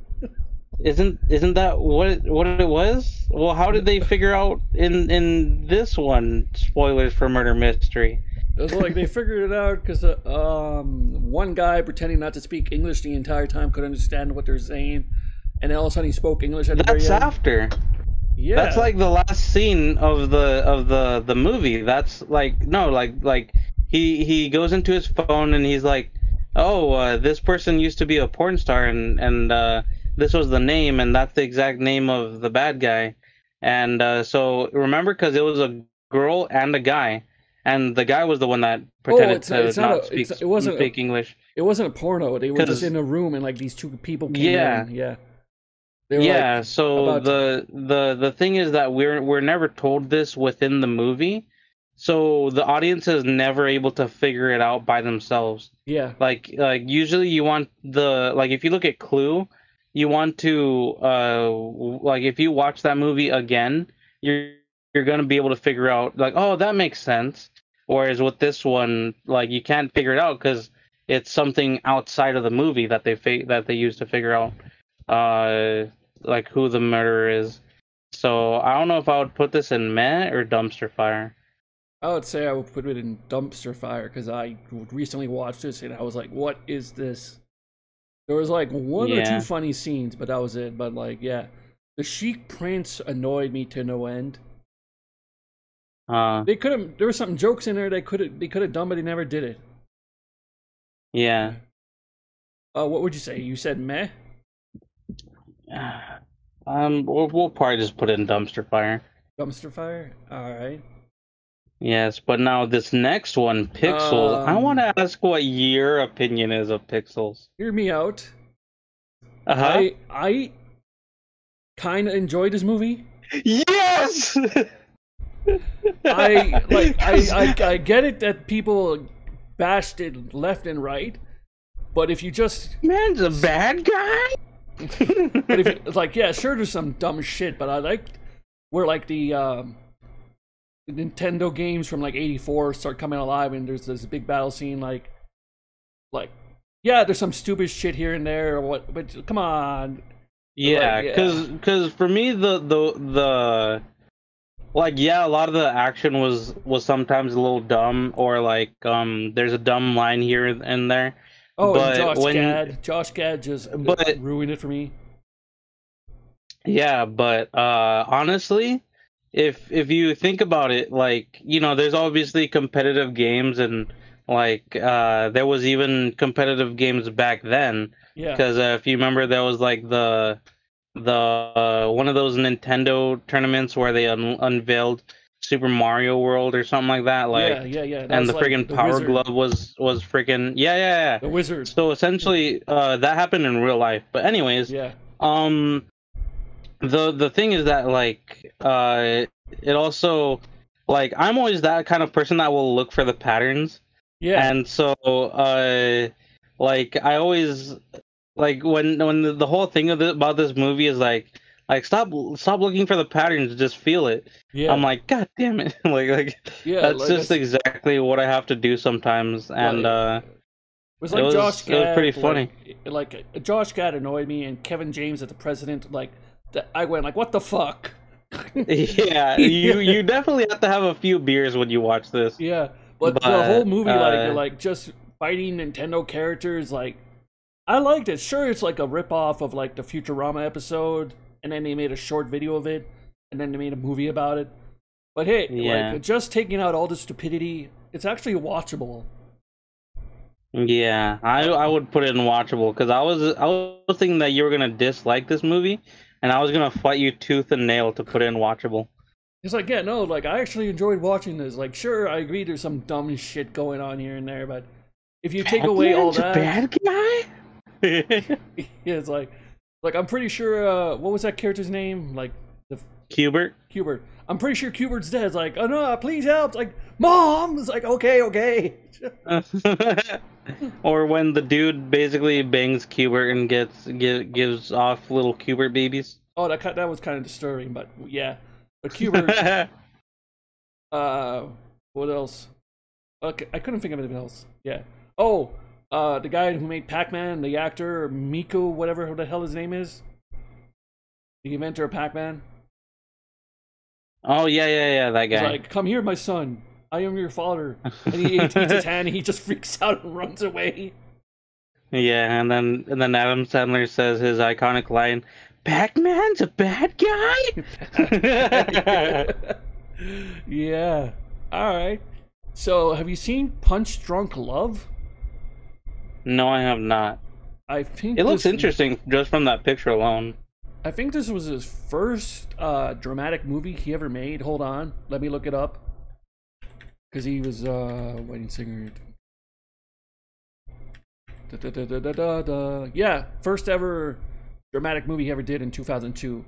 isn't isn't that what what it was well how did they figure out in in this one spoilers for murder mystery It was like they figured it out because uh, um, one guy pretending not to speak English the entire time could understand what they're saying, and all of a sudden he spoke English at the that's after Yeah, That's like the last scene of the of the the movie. That's like no, like like he he goes into his phone and he's like, "Oh, uh, this person used to be a porn star and and uh, this was the name, and that's the exact name of the bad guy. And uh, so remember, because it was a girl and a guy, and the guy was the one that pretended Oh, it's to it's not not a- speak, it wasn't a- speak English. It wasn't a porno. They were just in a room and like these two people came Yeah. in. Yeah. Yeah. like, so the the the thing is that we're we're never told this within the movie, so the audience is never able to figure it out by themselves. yeah. like like usually you want the like if you look at clue you want to uh like if you watch that movie again you're you're gonna be able to figure out like oh that makes sense whereas with this one like you can't figure it out because it's something outside of the movie that they fa- that they use to figure out uh like who the murderer is so i don't know if i would put this in meh or dumpster fire I would say I would put it in dumpster fire because I recently watched this and I was like, "What is this?" There was like one or two funny scenes, but that was it. But like, yeah, the Chic Prince annoyed me to no end. Uh They could have. There were some jokes in there they could have. They could have done, but they never did it. yeah Uh, what would you say? You said meh. Um, we'll, we'll probably just put it in dumpster fire. Dumpster fire. All right. Yes, but now this next one, Pixels. I Um, want to ask what your opinion is of Pixels. Hear me out. Uh huh. I I kind of enjoyed this movie. Yes. I like I, I I get it that people bashed it left and right, but if you just man's a bad guy. but if you, like yeah sure there's some dumb shit, but I liked where like the um, Nintendo games from like '84 start coming alive and there's this big battle scene like like yeah there's some stupid shit here and there or what but come on yeah, Like, yeah. because because for me the the the like yeah a lot of the action was was sometimes a little dumb or like um there's a dumb line here and there. Oh But and Josh when- Gad Josh Gad just But- ruined it for me. Yeah, but uh honestly, if if you think about it, like, you know, there's obviously competitive games and like uh there was even competitive games back then. Yeah. Because uh, if you remember there was like the the uh, one of those Nintendo tournaments where they un- unveiled Super Mario World or something like that like yeah yeah. Yeah that and the like friggin' the Power Wizard- Glove was was freaking yeah yeah yeah. the wizard. So essentially uh that happened in real life. But anyways, yeah. um the the thing is that like uh it also like i'm always that kind of person that will look for the patterns. Yeah. And so uh like i always like when when the, the whole thing of the, about this movie is like like stop stop looking for the patterns just feel it yeah i'm like god damn it like like yeah that's like just exactly what i have to do sometimes and Like, uh It was It like was- Josh it was pretty funny. Like, uh, Josh Gad annoyed me, and Kevin James as the president. Like, I went like, "What the fuck?" yeah you you definitely have to have a few beers when you watch this yeah, but, the whole movie, like, uh, like just fighting Nintendo characters, like, I liked it. Sure, it's like a ripoff of like the Futurama episode, and then they made a short video of it, and then they made a movie about it. But hey, Yeah. like just taking out all the stupidity, it's actually watchable. Yeah, I I would put it in watchable because I was I was thinking that you were gonna dislike this movie, and I was gonna fight you tooth and nail to put it in watchable. It's like, yeah, no, like I actually enjoyed watching this. Like, sure, I agree there's some dumb shit going on here and there, but if you take away all that, bad guy. Yeah, it's like, like I'm pretty sure. Uh, what was that character's name? Like the Q*bert. Q*bert. I'm pretty sure Q*bert's dead. It's like, oh no, please help. It's like, mom. It's like, okay, okay. or when the dude basically bangs Q*bert and gets gi- gives off little Q*bert babies. Oh, that that was kind of disturbing, but yeah. But Q*bert. uh, what else? Okay, I couldn't think of anything else. Yeah. Oh, uh, the guy who made Pac-Man, the actor Miko, whatever the hell his name is, the inventor of Pac-Man. oh yeah, yeah, yeah, that He's guy. like, "Come here, my son. I am your father." And he eats his hand, and he just freaks out and runs away. Yeah, and then and then Adam Sandler says his iconic line, "Pac-Man's a bad guy." yeah. All right. So, have you seen Punch Drunk Love? No, I have not. I think It looks this- interesting just from that picture alone. I think this was his first uh, dramatic movie he ever made. Hold on, let me look it up. Because he was uh, wedding singer. Da, da, da, da, da, da, da. Yeah, first ever dramatic movie he ever did in 2002.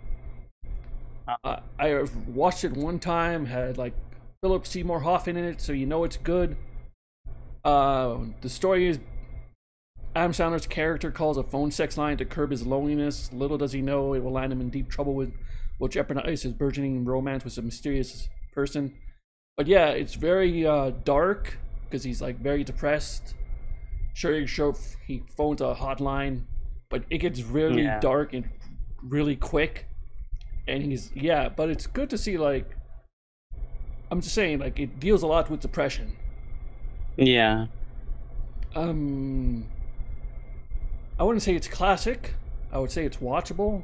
Uh, I watched it one time. Had like Philip Seymour Hoffman in it, so you know it's good. Uh, the story is Adam Sandler's character calls a phone sex line to curb his loneliness. Little does he know it will land him in deep trouble with, will jeopardize his burgeoning romance with a mysterious person. But yeah, it's very uh, dark because he's like very depressed. Sure, he, sure, he phones a hotline, but it gets really Yeah. dark and really quick. And he's yeah, but it's good to see like. I'm just saying, like it deals a lot with depression. Yeah. Um, I wouldn't say it's classic. I would say it's watchable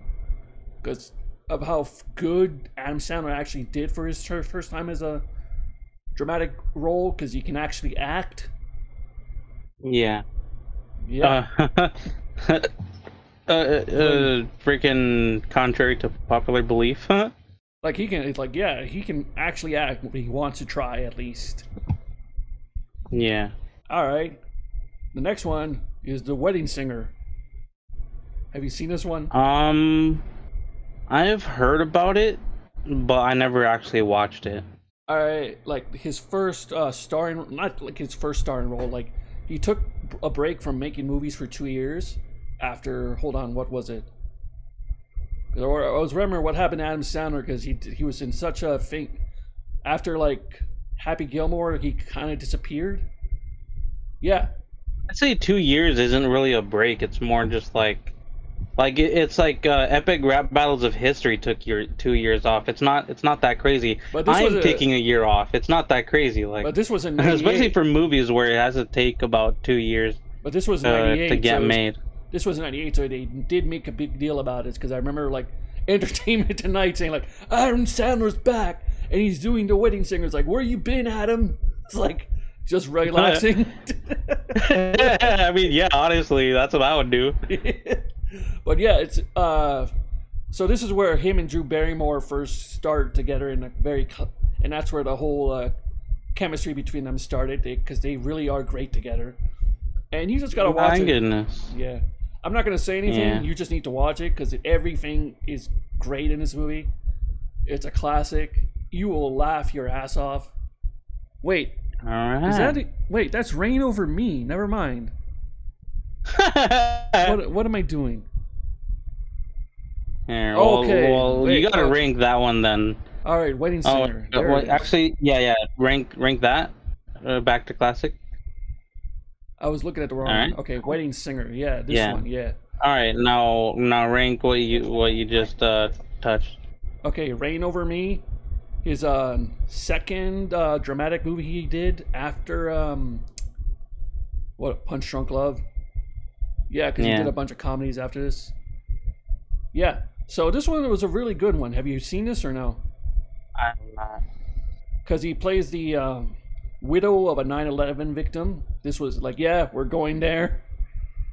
because of how good Adam Sandler actually did for his first time as a dramatic role. Because he can actually act. Yeah. Yeah, Uh, uh, uh, uh, freaking contrary to popular belief. huh? like he can. It's like yeah, he can actually act. When he wants to try at least. yeah. All right. The next one is the Wedding Singer. Have you seen this one? Um, I have heard about it, but I never actually watched it. All right, like his first uh starring not like his first starring role like he took a break from making movies for two years after hold on what was it? I I was remembering what happened to Adam Sandler because he he was in such a faint after like Happy Gilmore he kind of disappeared yeah I'd say two years isn't really a break. It's more just like, like it, it's like uh, epic rap battles of history took your two years off. It's not. It's not that crazy. But this I'm a- taking a year off. It's not that crazy. Like but this was in especially for movies where it has to take about two years but this was uh, 98 to get so was- made. this was 98 so they did make a big deal about it because i remember like entertainment tonight saying like adam sandler's back and he's doing the wedding singer it's like where you been adam it's like just relaxing I mean, yeah. Honestly, that's what I would do. But yeah it's uh so this is where him and drew barrymore first started together in a very and that's where the whole uh, chemistry between them started because they, really are great together and you just gotta watch My it goodness. Yeah. I'm not going to say anything. Yeah. You just need to watch it because everything is great in this movie. It's a classic. You will laugh your ass off. Wait, All right. is that. Wait, that's Reign Over Me. Never mind. What, what am I doing? Here, well, Okay, well, wait, you gotta uh, rank that one then. All right, Wedding Oh, Singer. uh, well, actually, yeah, yeah. Rank, rank that. Uh, back to classic. I was looking at the wrong right. one. Okay, Wedding Singer. Yeah, this Yeah. one. Yeah. All right, now, now rank what you what you just uh touched. Okay, Reign Over Me. His uh, second uh, dramatic movie he did after um, what Punch Drunk Love. Yeah, because he did a bunch of comedies after this. Yeah, so this one was a really good one. Have you seen this or no? I'm not. Because he plays the um, widow of a 9/11 victim. This was like, yeah, we're going there.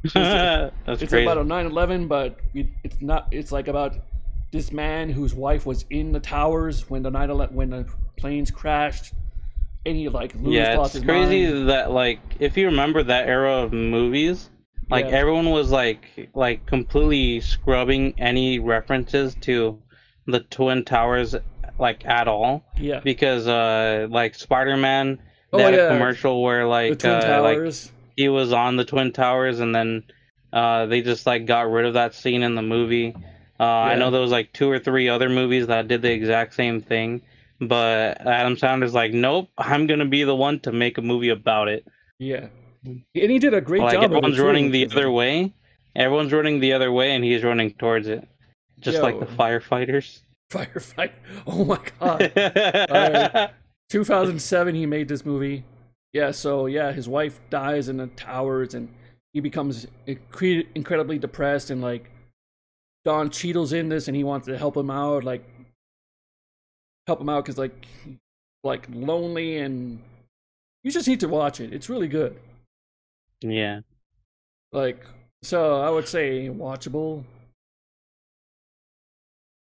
That's It's crazy. about a 9/11, but it, it's not. It's like about this man whose wife was in the towers when the 9/11 when the planes crashed, and he like yeah, it's crazy mind. that like if you remember that era of movies, like Yeah. everyone was like like completely scrubbing any references to the twin towers like at all. Yeah, because uh like Spider-Man Oh, they had yeah. a commercial where like uh, like he was on the twin towers and then uh they just like got rid of that scene in the movie. Uh i know there was like two or three other movies that did the exact same thing but adam sandler's like nope i'm gonna be the one to make a movie about it. Yeah, and he did a great like job. everyone's running the other way. Everyone's running the other way and he's running towards it. Just like the firefighters. Firefight. Oh my god. 2007 he made this movie. Yeah so yeah his wife dies in the towers and he becomes incre- incredibly depressed and like don Cheadle's in this and he wants to help him out like help him out because like like lonely and you just need to watch it. It's really good yeah like So I would say watchable.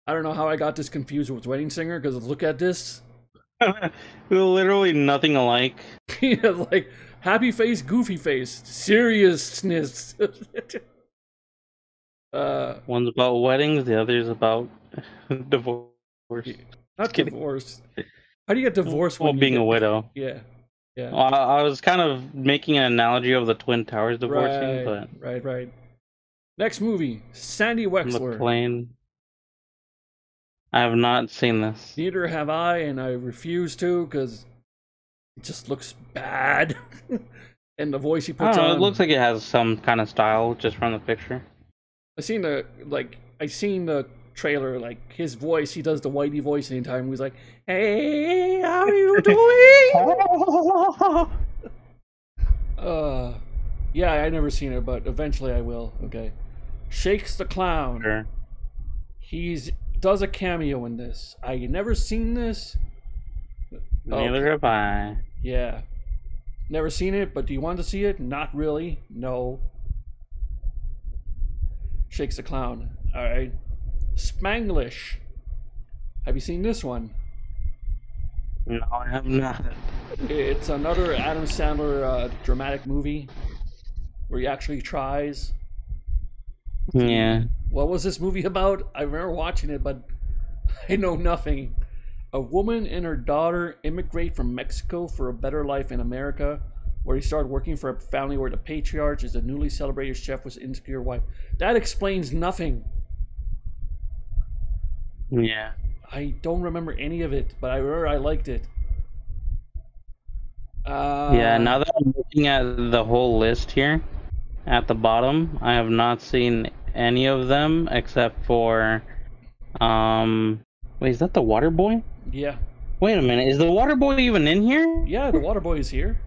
I don't know how I got this confused with Wedding Singer because look at this. Literally nothing alike. yeah, like happy face, goofy face, seriousness. uh, One's about weddings, the other's about divorce. not divorce. How do you get divorced Well, being get- a widow. Yeah, yeah. Well, I, I was kind of making an analogy of the Twin Towers divorcing, right, but right, right. Next movie, Sandy on the Wexler. plane. I have not seen this. Neither have I, and I refuse to because it just looks bad. and the voice he puts know, on. it looks like it has some kind of style just from the picture. I seen the like I seen the trailer. Like his voice, he does the Whitey voice the entire time. He's like, "Hey, how are you doing?" uh, yeah, I never seen it, but eventually I will. Okay, Shakes the Clown. Sure. He's does a cameo in this. I never seen this. Oh, Neither have I. Yeah. Never seen it, but do you want to see it? Not really. No. Shakes the clown. All right. Spanglish. Have you seen this one? No, I have not. It's another Adam Sandler uh, dramatic movie where he actually tries. Yeah. What was this movie about? I remember watching it, but I know nothing. A woman and her daughter immigrate from Mexico for a better life in America, where he started working for a family where the patriarch is a newly celebrated chef with insecure wife. That explains nothing. Yeah. I don't remember any of it, but I remember I liked it. Uh, Yeah, now that I'm looking at the whole list here at the bottom, I have not seen any of them except for um wait, is that the water boy? Yeah, Wait a minute, is the water boy even in here? yeah. The water boy is here.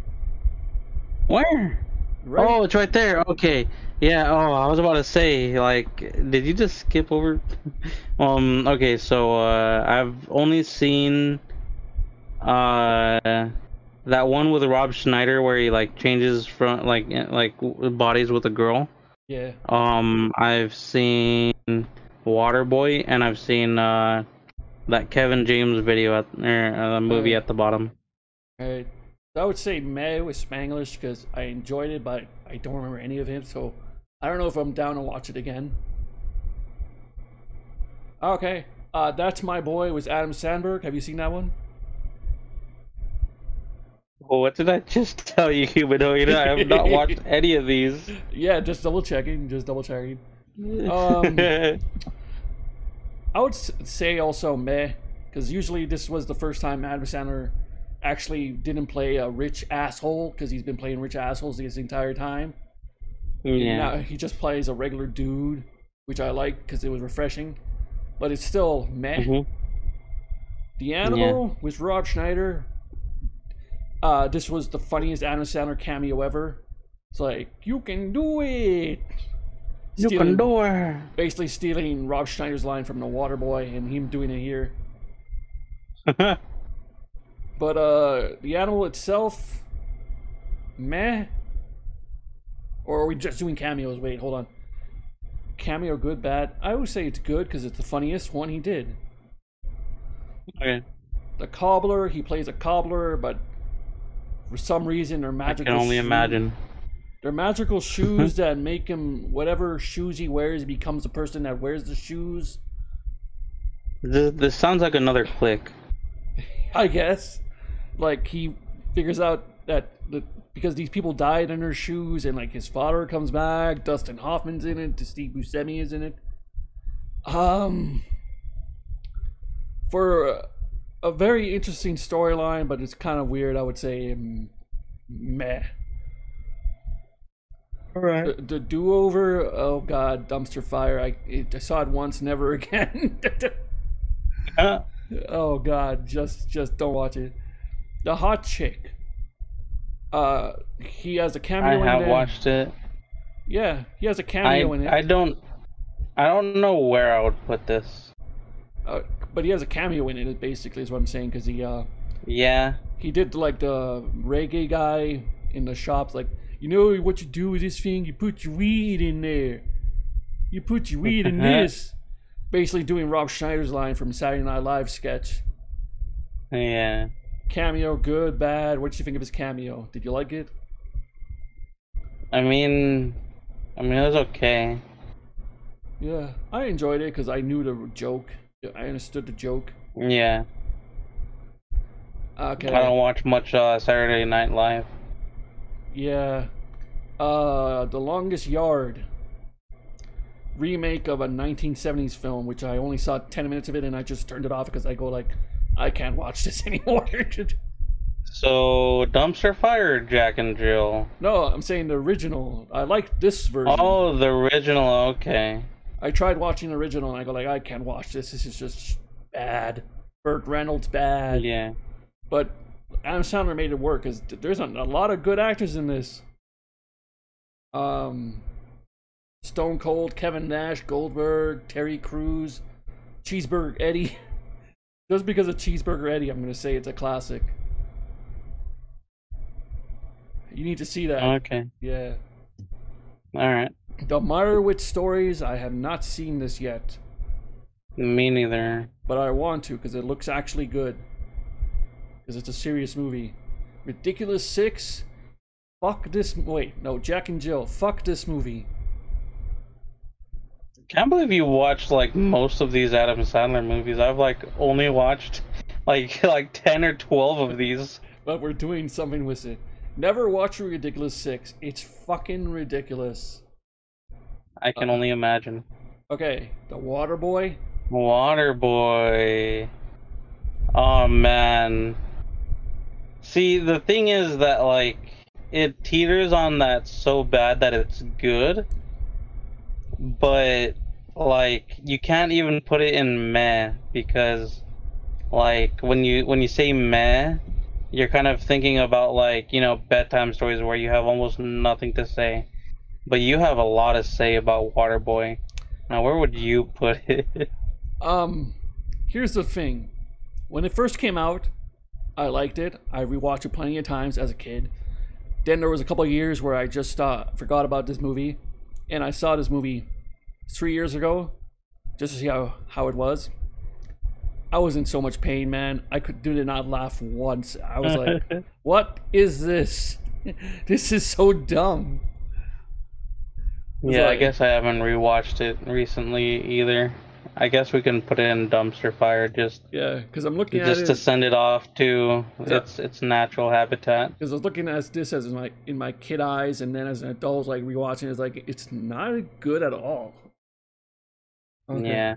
Where? Right? Oh, it's right there. Okay. Yeah, oh, I was about to say like did you just skip over Um okay, so uh I've only seen uh that one with Rob Schneider where he like changes from like eh, like bodies with a girl. yeah. Um, I've seen Waterboy and I've seen uh that Kevin James video at er, uh, movie Oh. at the bottom. Alright. I would say May with Spanglish because I enjoyed it, but I don't remember any of him, so I don't know if I'm down to watch it again. Okay. Uh, That's My Boy was Andy Samberg. Have you seen that one? What did I just tell you, Humanoid? I have not watched any of these. Yeah, just double checking. Just double checking. Um, I would say also meh, because usually this was the first time Adam Sandler actually didn't play a rich asshole, because he's been playing rich assholes this entire time. Yeah. Now he just plays a regular dude, which I like because it was refreshing. But it's still meh. Mhm. The Animal with Rob Schneider. Uh, this was the funniest Adam Sandler cameo ever. It's like you can do it. You Stealing- can do it. Basically stealing Rob Schneider's line from The Waterboy and him doing it here. But uh, the animal itself, meh. Or are we just doing cameos? Wait, hold on. Cameo, good, bad. I would say it's good because it's the funniest one he did. okay. The cobbler, he plays a cobbler, but for some reason their I magical I can only shoe- imagine. They're magical shoes that make him whatever shoes he wears, he becomes the person that wears the shoes. This, this sounds like another click. I guess. Like he figures out that the, because these people died in their shoes, and like his father comes back, Dustin Hoffman's in it, Steve Buscemi is in it. Um, for a, a very interesting storyline, but it's kind of weird. I would say, mm, meh. Alright. The, the do over, oh god, dumpster fire. I it, I saw it once, never again. Oh god, just just don't watch it. The hot chick. Uh he has a cameo in have there. watched it. Yeah, he has a I cameo in it. I don't I don't know where I would put this. Uh, but he has a cameo in it basically is what I'm saying cuz he uh Yeah. he did like the reggae guy in the shops like You know what you do with this thing? You put your weed in there. You put your weed in this. Basically, doing Rob Schneider's line from Saturday Night Live sketch. Yeah. Cameo, good, bad. What did you think of his cameo? Did you like it? I mean, I mean it was okay. Yeah, I enjoyed it because I knew the joke. I understood the joke. Yeah. Okay. I don't watch much uh, Saturday Night Live. Yeah. Uh, The Longest Yard. Remake of a 1970s film, which I only saw 10 minutes of it and I just turned it off because I go like, I can't watch this anymore. So dumpster fire, Jack and Jill. no, I'm saying the original. I like this version. Oh, the original. Okay. I tried watching the original and I go like, I can't watch this. This is just bad. Burt Reynolds bad. Yeah. But Adam Sandler made it work because there's a, a lot of good actors in this. Um, Stone Cold, Kevin Nash, Goldberg, Terry Crews, Cheeseburger Eddie. Just because of Cheeseburger Eddie, I'm gonna say it's a classic. You need to see that. Okay. yeah. All right. The Meyerowitz stories. I have not seen this yet, Me neither. but I want to because it looks actually good. Because it's a serious movie. Ridiculous Six. Fuck this. Wait, no, Jack and Jill. Fuck this movie. Can't believe you watched like most of these Adam Sandler movies. I've like only watched like like ten or twelve of these. But we're doing something with it. Never watch Ridiculous Six. It's fucking ridiculous. I can only imagine. Okay, The Water Boy. Water Boy. Oh man. See, the thing is that like it teeters on that so bad that it's good, but like you can't even put it in meh because like when you when you say meh, you're kind of thinking about like you know bedtime stories where you have almost nothing to say, but you have a lot to say about Waterboy. Now, where would you put it? Um, here's the thing. When it first came out, I liked it. I rewatched it plenty of times as a kid. Then there was a couple years where I just uh, forgot about this movie, and I saw this movie three years ago, just to see how how it was. I was in so much pain, man. I could do not laugh once. I was like, "What is this? this is so dumb." Yeah, I guess I haven't rewatched it recently either. I guess we can put it in dumpster fire just Yeah, because I'm looking at just it. to send it off to its its natural habitat. because I was looking at this as in my in my kid eyes, and then as an adult, like rewatching, it's like it's not good at all. Okay. Yeah.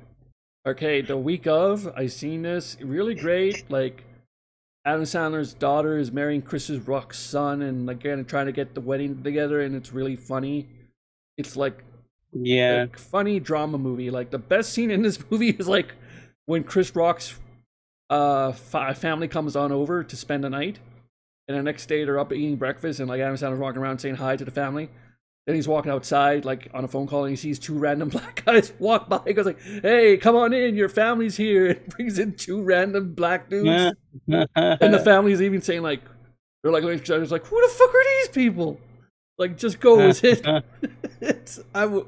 Okay, the week of, I seen this really great. Like Adam Sandler's daughter is marrying Chris's Rock's son, and again trying to get the wedding together, and it's really funny. It's like Yeah. like funny drama movie. Like the best scene in this movie is like when Chris Rock's uh fa- family comes on over to spend the night, and the next day they're up eating breakfast, and like Adam Sandler's walking around saying hi to the family. Then he's walking outside, like on a phone call, and he sees two random black guys walk by. He goes like, "Hey, come on in, your family's here." And brings in two random black dudes, and the family's even saying like, they're like, looking at each other, it's like, "Who the fuck are these people?" Like, just go with it. It's I w-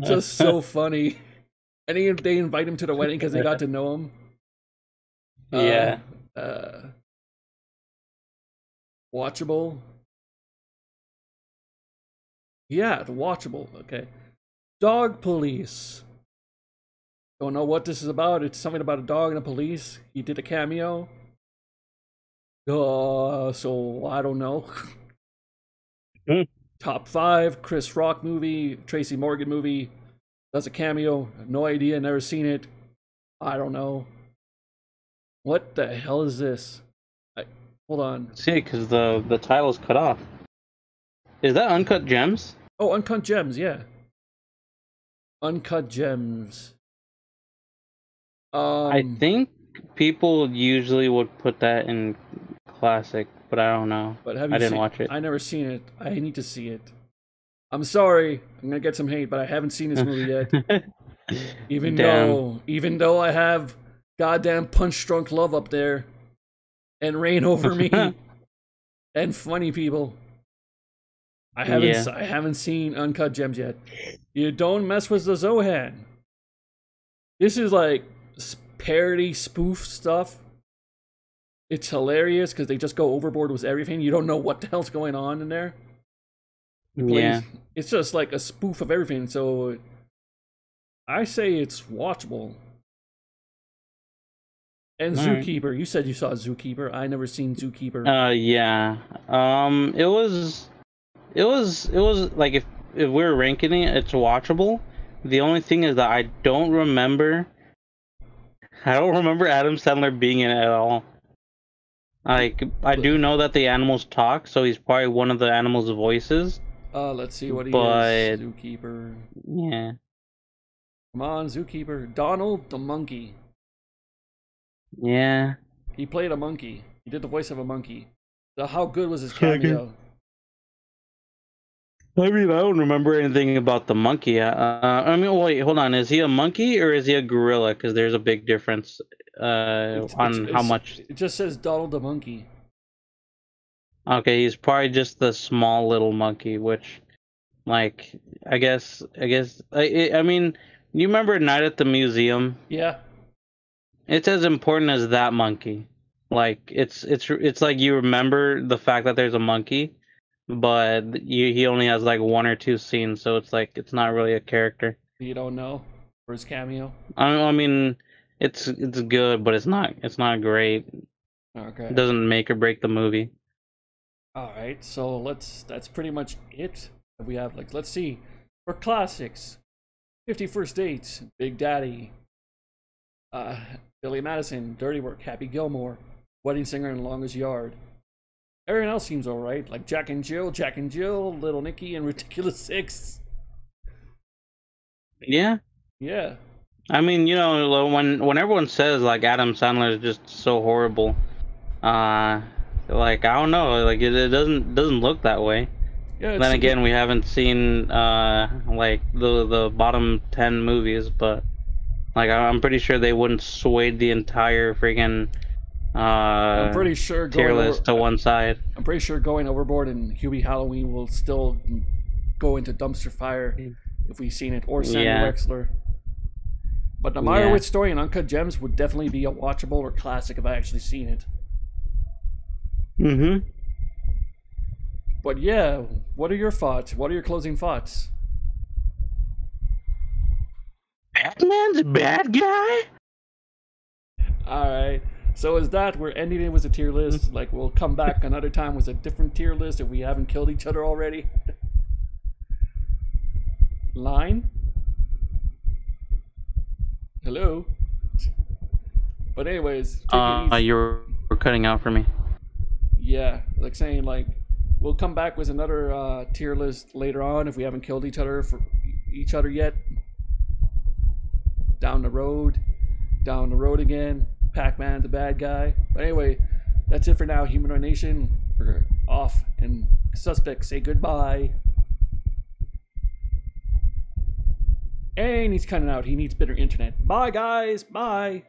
just so funny. And he, they invite him to the wedding because they got to know him. Uh, Yeah. Uh, watchable. Yeah, the watchable. Okay. Dog police. Don't know what this is about. It's something about a dog and a police. He did a cameo. Uh, so I don't know. Top five Chris Rock movie, Tracy Morgan movie. Does a cameo. No idea. Never seen it. I don't know. What the hell is this? I, hold on. See, because the the title's cut off. Is that uncut gems? Oh, Uncut Gems, yeah. Uncut Gems. Um, I think people usually would put that in classic, but I don't know. but have you I didn't seen- watch it. I never seen it. I need to see it. I'm sorry. I'm gonna get some hate, but I haven't seen this movie yet. Even Damn. though, even though I have goddamn punch drunk love up there, and reign over me, and funny people. I haven't Yeah. I haven't seen Uncut Gems yet. You don't mess with the Zohan. This is like parody spoof stuff. It's hilarious because they just go overboard with everything. You don't know what the hell's going on in there. Yeah. It's just like a spoof of everything. So I say it's watchable. And Alright. Zookeeper. You said you saw Zookeeper. I never seen Zookeeper. Uh, yeah. Um, it was, it was, it was like if if we are ranking it, it's watchable. The only thing is that I don't remember. I don't remember Adam Sandler being in it at all. Like I do know that the animals talk, so he's probably one of the animals' voices. uh, let's see what he but- is. Zookeeper. Yeah. Come on, Zookeeper. Donald the monkey. Yeah. He played a monkey. He did the voice of a monkey. So how good was his Okay. cameo? I mean, I don't remember anything about the monkey. Uh, I mean, wait, hold on. Is he a monkey or is he a gorilla? Because there's a big difference uh, It's- on it's- how it's- much. It just says Donald the monkey. Okay, he's probably just the small little monkey, which, like, I guess, I guess, I, I mean, you remember Night at the Museum? Yeah. It's as important as that monkey. Like, it's it's it's like you remember the fact that there's a monkey, but you, he only has like one or two scenes, so it's like it's not really a character. You don't know for his cameo. I, I mean, it's it's good, but it's not it's not great. Okay. It doesn't make or break the movie. All right. So let's. That's pretty much it. We have like let's see for classics. Fifty First Dates, Big Daddy, uh, Billy Madison, Dirty Work, Happy Gilmore, Wedding Singer, and Longest Yard. Everyone else seems all right, like Jack and Jill, Jack and Jill, Little Nicky, and Ridiculous Six. Yeah, Yeah. I mean, you know, when when everyone says like Adam Sandler is just so horrible, uh, like I don't know, like it, it doesn't doesn't look that way. Yeah. then again, we haven't seen uh like the the bottom ten movies, but like I- I'm pretty sure they wouldn't sway the entire freaking uh I'm pretty sure tier going list over, to one side. I'm pretty sure going overboard and Hubie Halloween will still go into dumpster fire if we've seen it, or Sandy Yeah. Wexler. But the Yeah. Meyerowitz story and Uncut Gems would definitely be a watchable or classic if I actually seen it. Mm-hmm. But yeah, what are your thoughts? What are your closing thoughts? Pac-Man's a bad guy. All right. So is that we're ending it with a tier list? Like we'll come back another time with a different tier list if we haven't killed each other already. Line. Hello. But anyways, Uh, you're you're cutting out for me. yeah, like saying like we'll come back with another uh, tier list later on if we haven't killed each other for each other yet. Down the road, down the road again. Pac-Man, the bad guy. But anyway, that's it for now. Humanoid Nation, we're off, and suspects say goodbye. And he's cutting out. He needs better internet. Bye, guys. Bye.